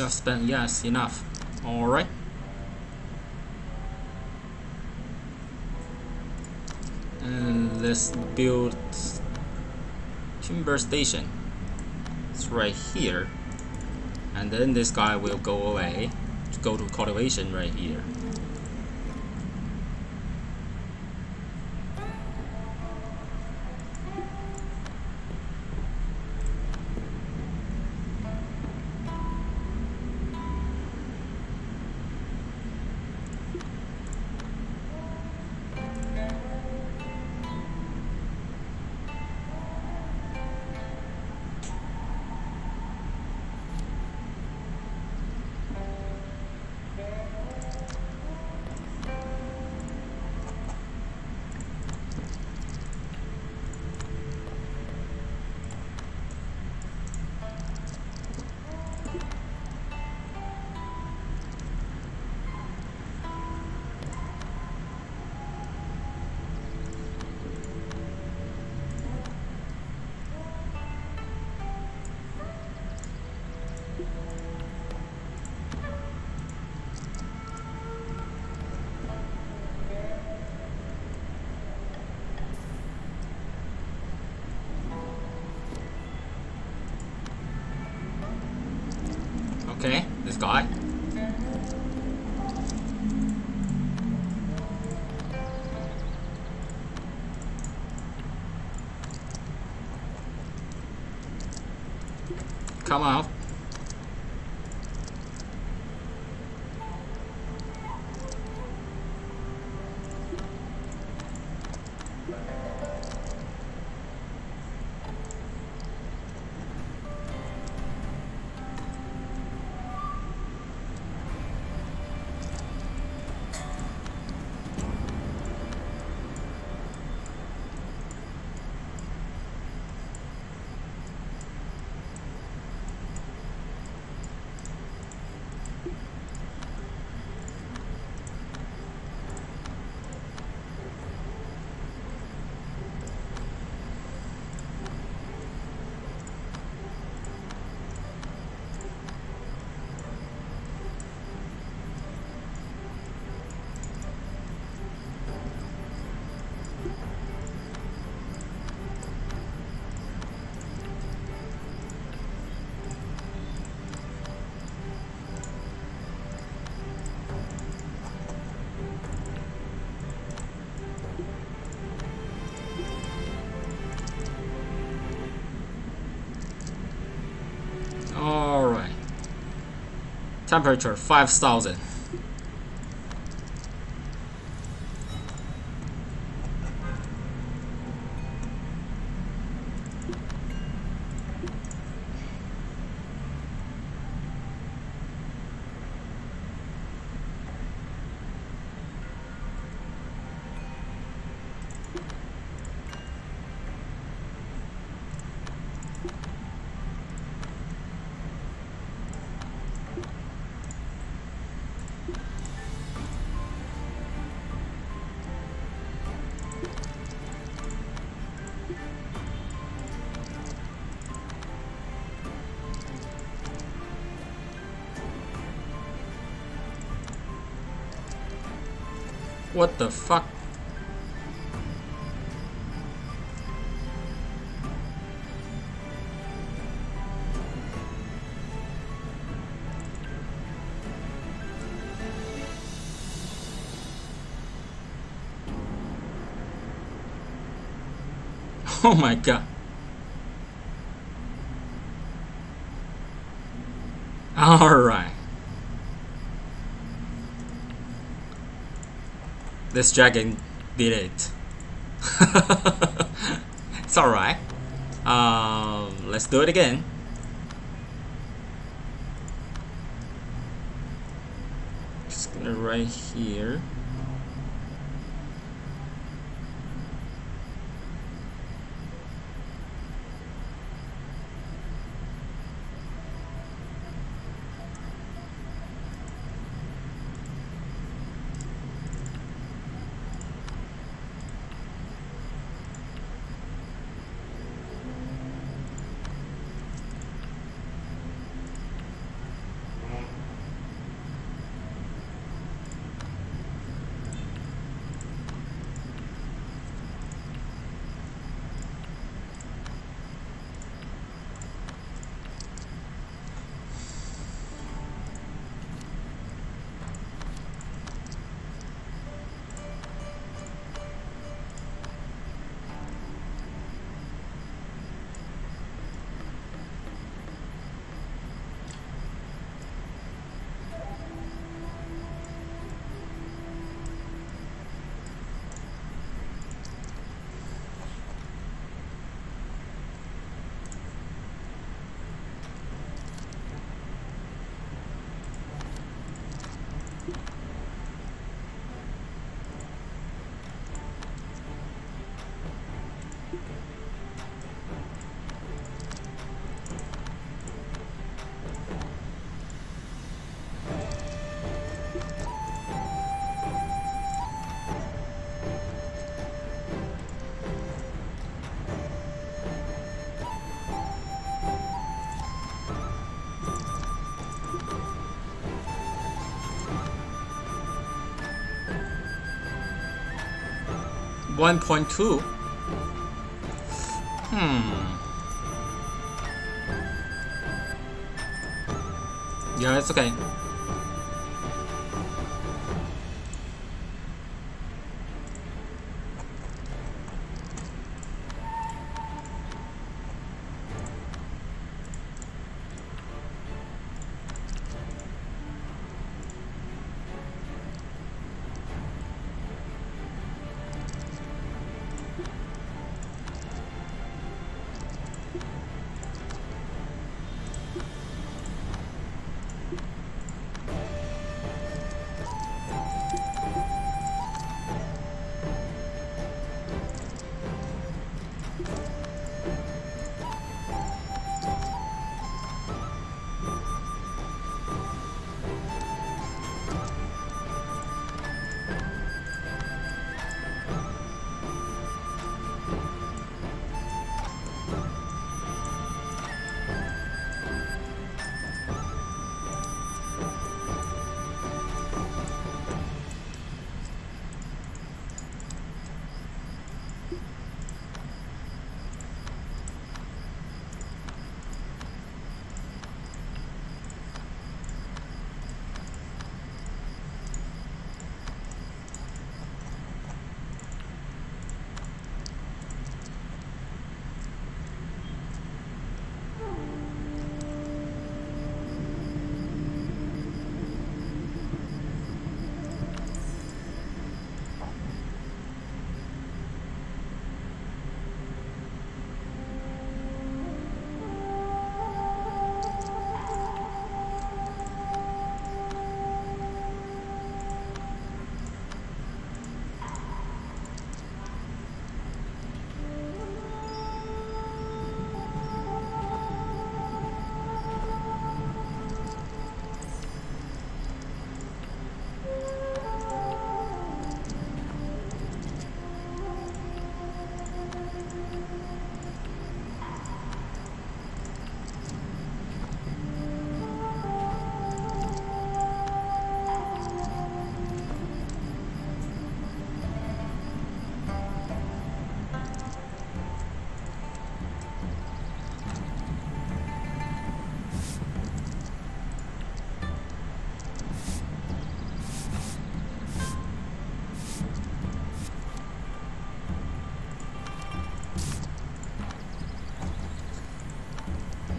suspend. Yes, enough. Alright. And let's build timber station. It's right here. And then this guy will go away to go to cultivation right here. Come out. Temperature 5000. What the fuck? *laughs* Oh my god. Alright. This dragon did it. *laughs* it's alright. Um, let's do it again. Just gonna right here. 1.2 hmm. Yeah it's okay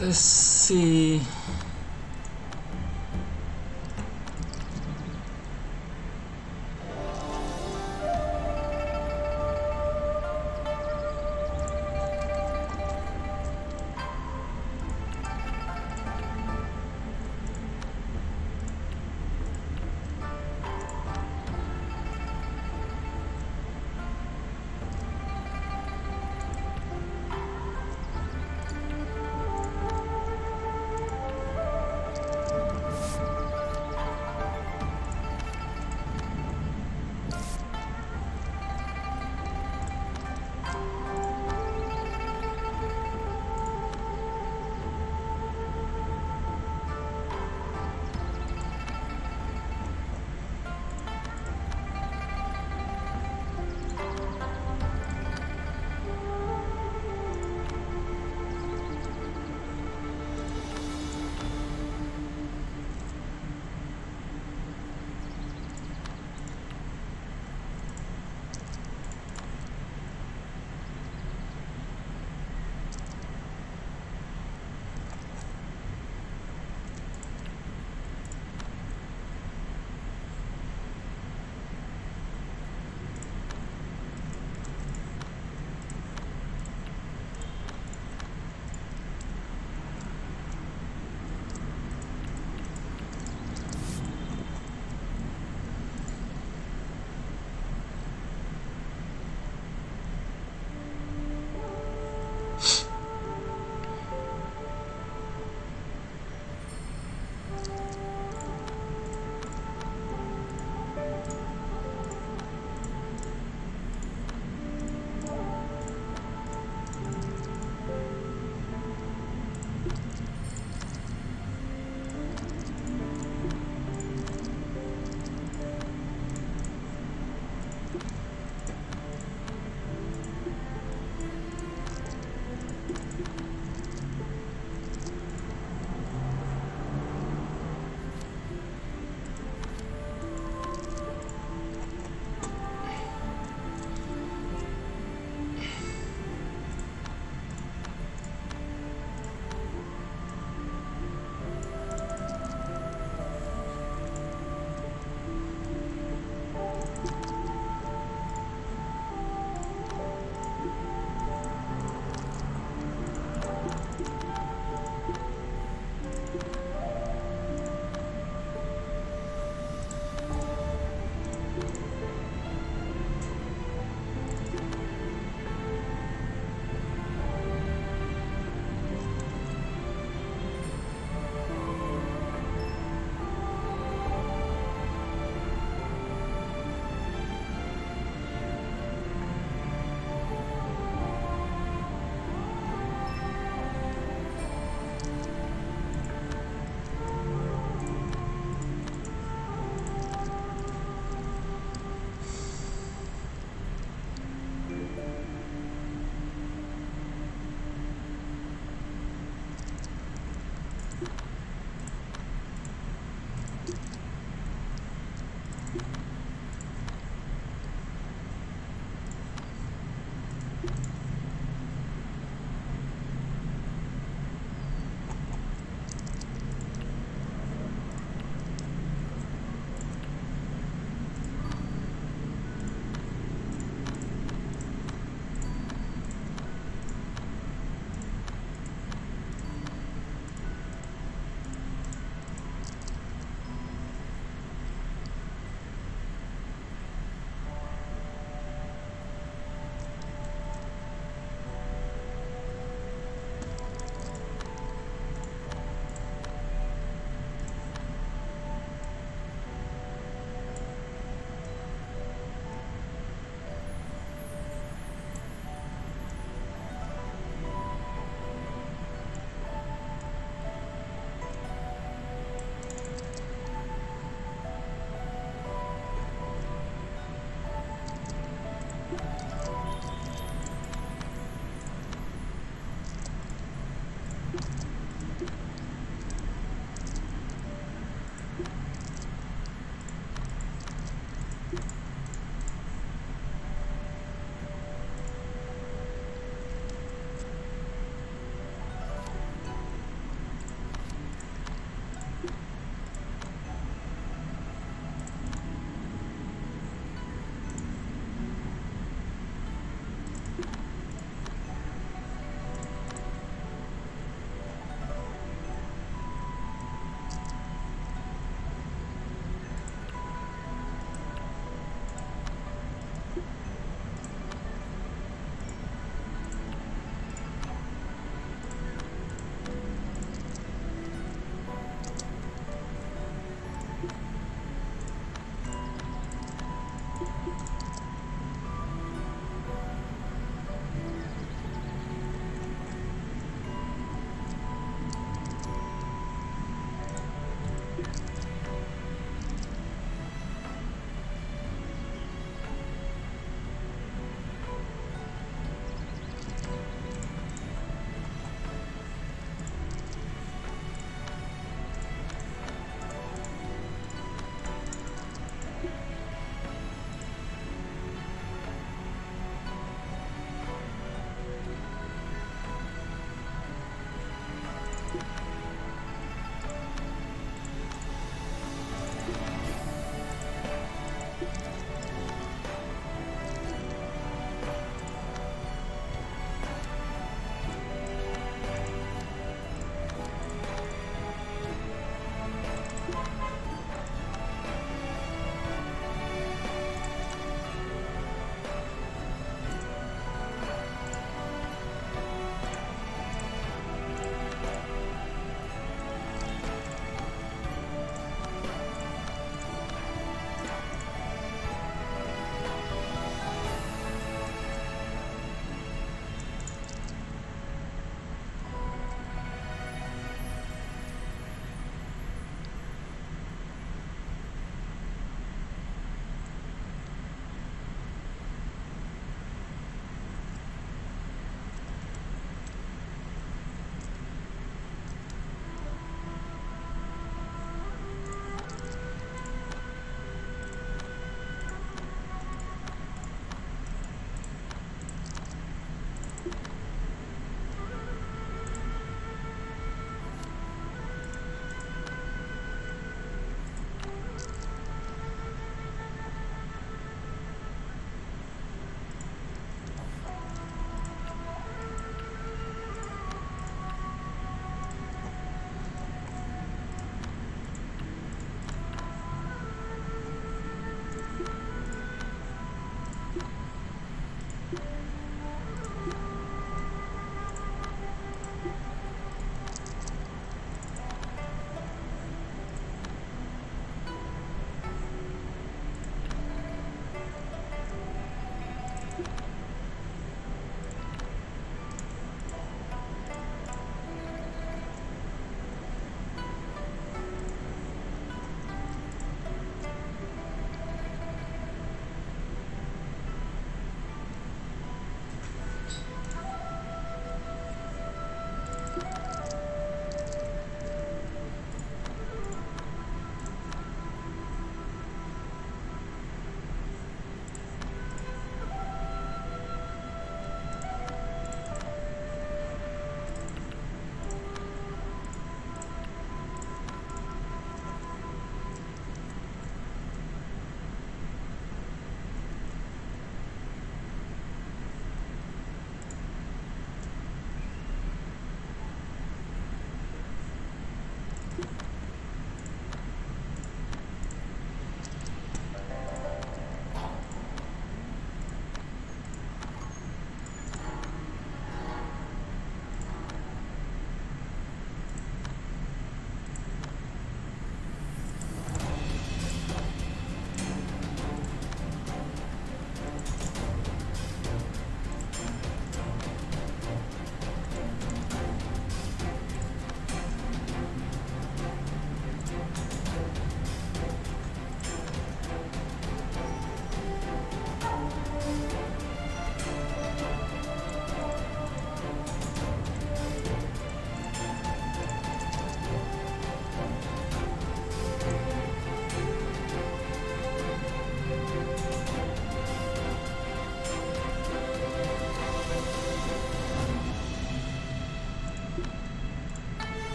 let's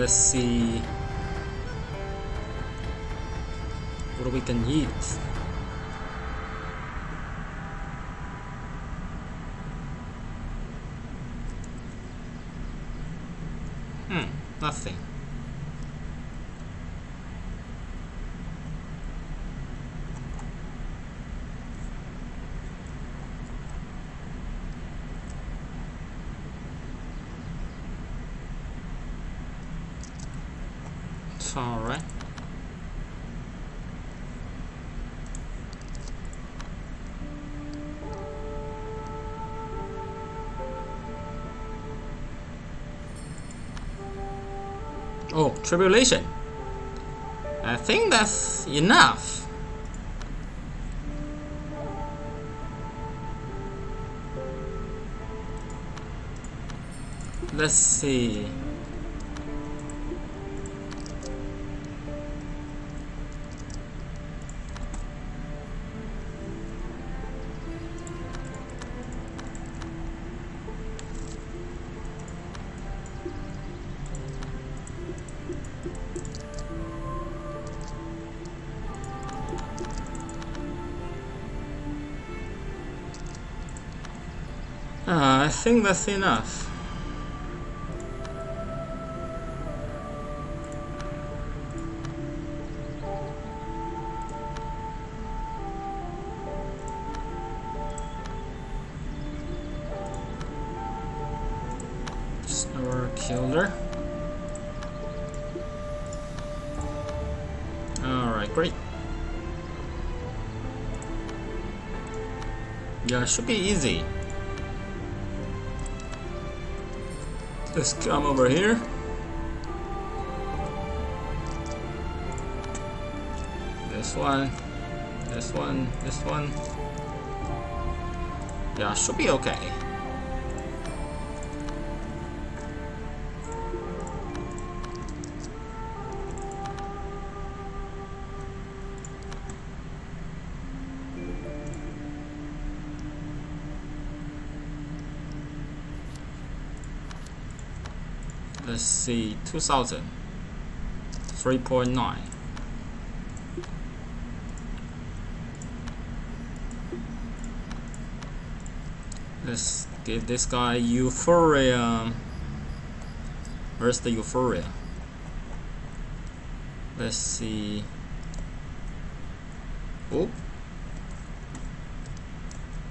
let's see what we can eat. Tribulation. I think that's enough. Let's see. Think that's enough. Just our killer. Alright, great. Yeah, it should be easy. Let's come over here. This one, this one, this one. Yeah, should be okay. Let's see 2000 3.9 let's give this guy euphoria. Where's the euphoria? Let's see. Oh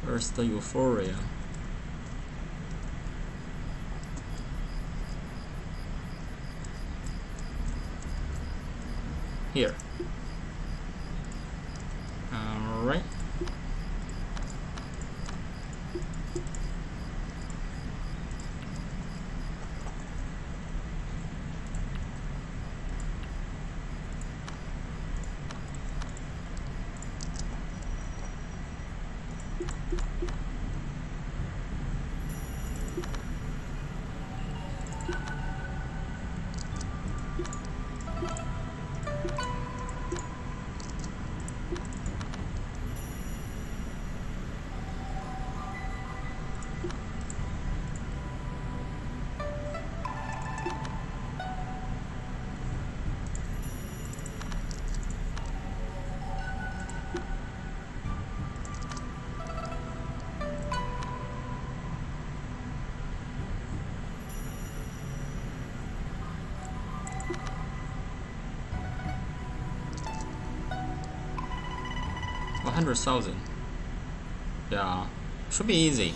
where's the euphoria here. 100,000. Yeah, should be easy.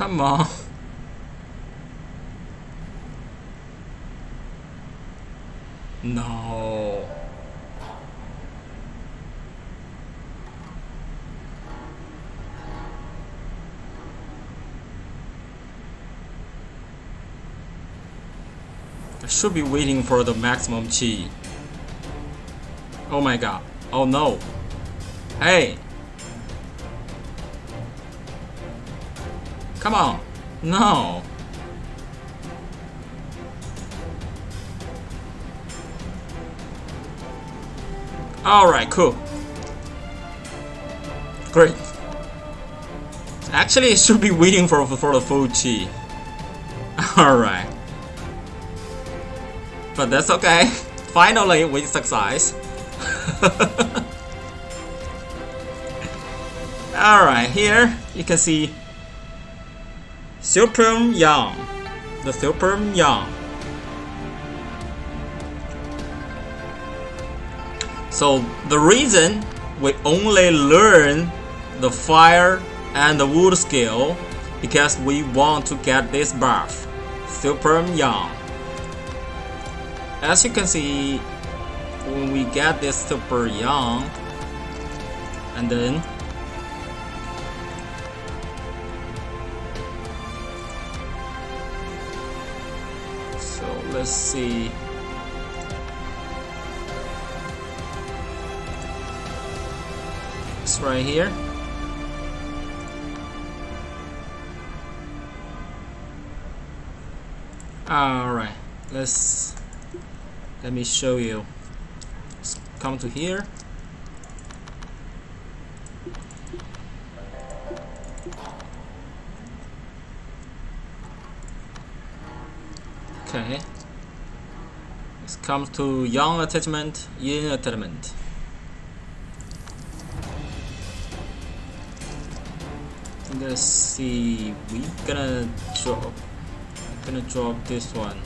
Come on. No. I should be waiting for the maximum chi. Oh my god. Oh no. Hey. Come on. No. Alright, cool. Great. Actually, it should be waiting for, for the full chi. *laughs* Alright. But that's okay. *laughs* Finally, we success. *laughs* Alright, here you can see Supreme Yang. The Supreme Yang. So the reason we only learn the fire and the wood skill because we want to get this buff, Super Yang. As you can see, when we get this Super Yang, and then it's right here. Alright let's let me show you. Let's come to here let's come to yang attainment yin attainment. Let's see we gonna drop gonna drop this one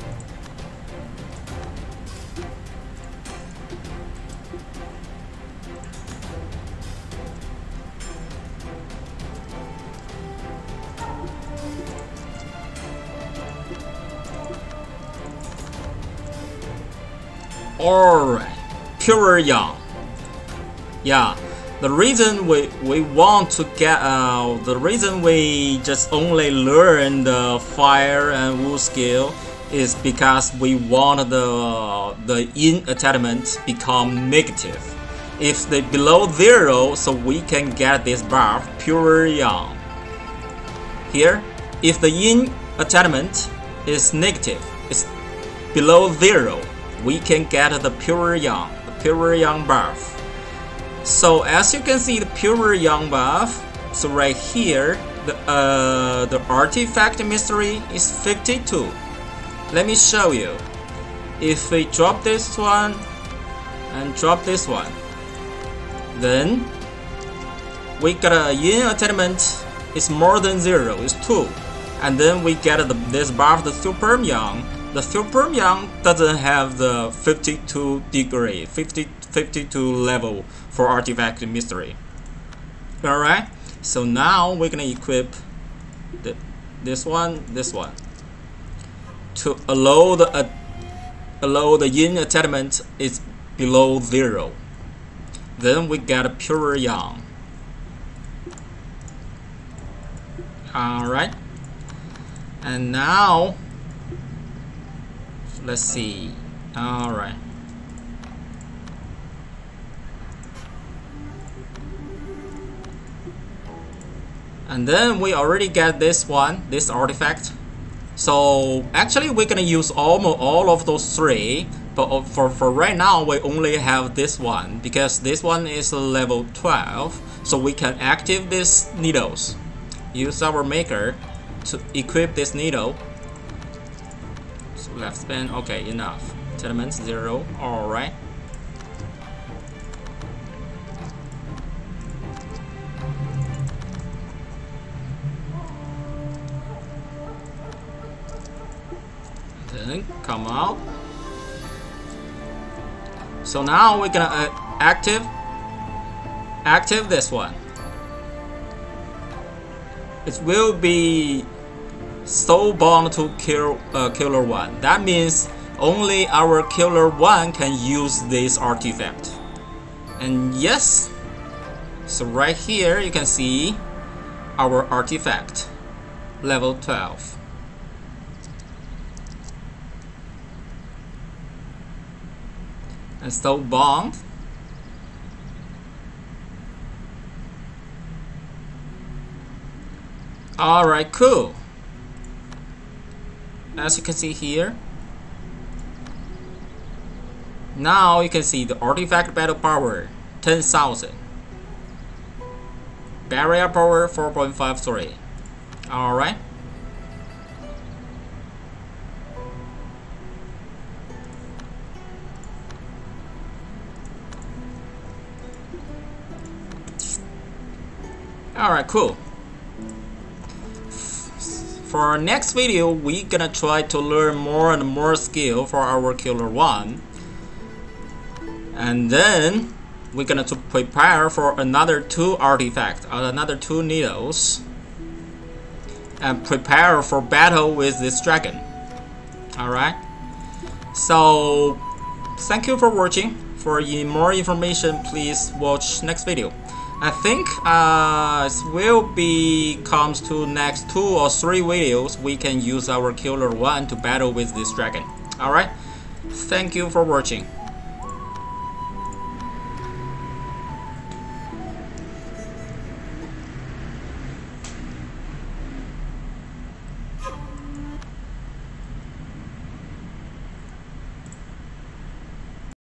Alright, pure yang. Yeah, the reason we we want to get uh, the reason we just only learn the fire and wood skill is because we want the the yin attainment become negative. If they below zero, so we can get this buff pure yang. Here, if the yin attainment is negative, it's below zero, we can get the pure yang, the pure yang buff. So as you can see the pure yang buff, so right here, the, uh, the artifact mystery is 52. Let me show you. If we drop this one and drop this one, then we got a yin attainment is more than zero, it's two. And then we get the, this buff, the super yang. The super yang doesn't have the 52 degree, 50, 52 level for artifact mystery. Alright, so now we're gonna equip the, this one, this one to allow the uh, allow the yin attainment is below zero. Then we get a pure yang. Alright, and now let's see. Alright. and then we already get this one this artifact so actually we're gonna use almost all of those three but uh, for, for right now we only have this one because this one is level 12 so we can active these needles use our maker to equip this needle left spin okay enough. Tenement zero all right. Then come out. So now we're gonna uh, active active this one. It will be soul bound to kill uh, killer one. That means only our killer one can use this artifact. And yes so right here you can see our artifact level 12 and soul bound Alright, cool. As you can see here, now you can see the artifact battle power 10,000. Barrier power 4.53. Alright. Alright, cool for our next video, we gonna try to learn more and more skill for our killer one. And then we're gonna to prepare for another two artifacts, uh, another two needles. And prepare for battle with this dragon. Alright? So thank you for watching. For more information, please watch next video. I think uh, it will be comes to next two or three videos we can use our killer one to battle with this dragon. Alright, thank you for watching.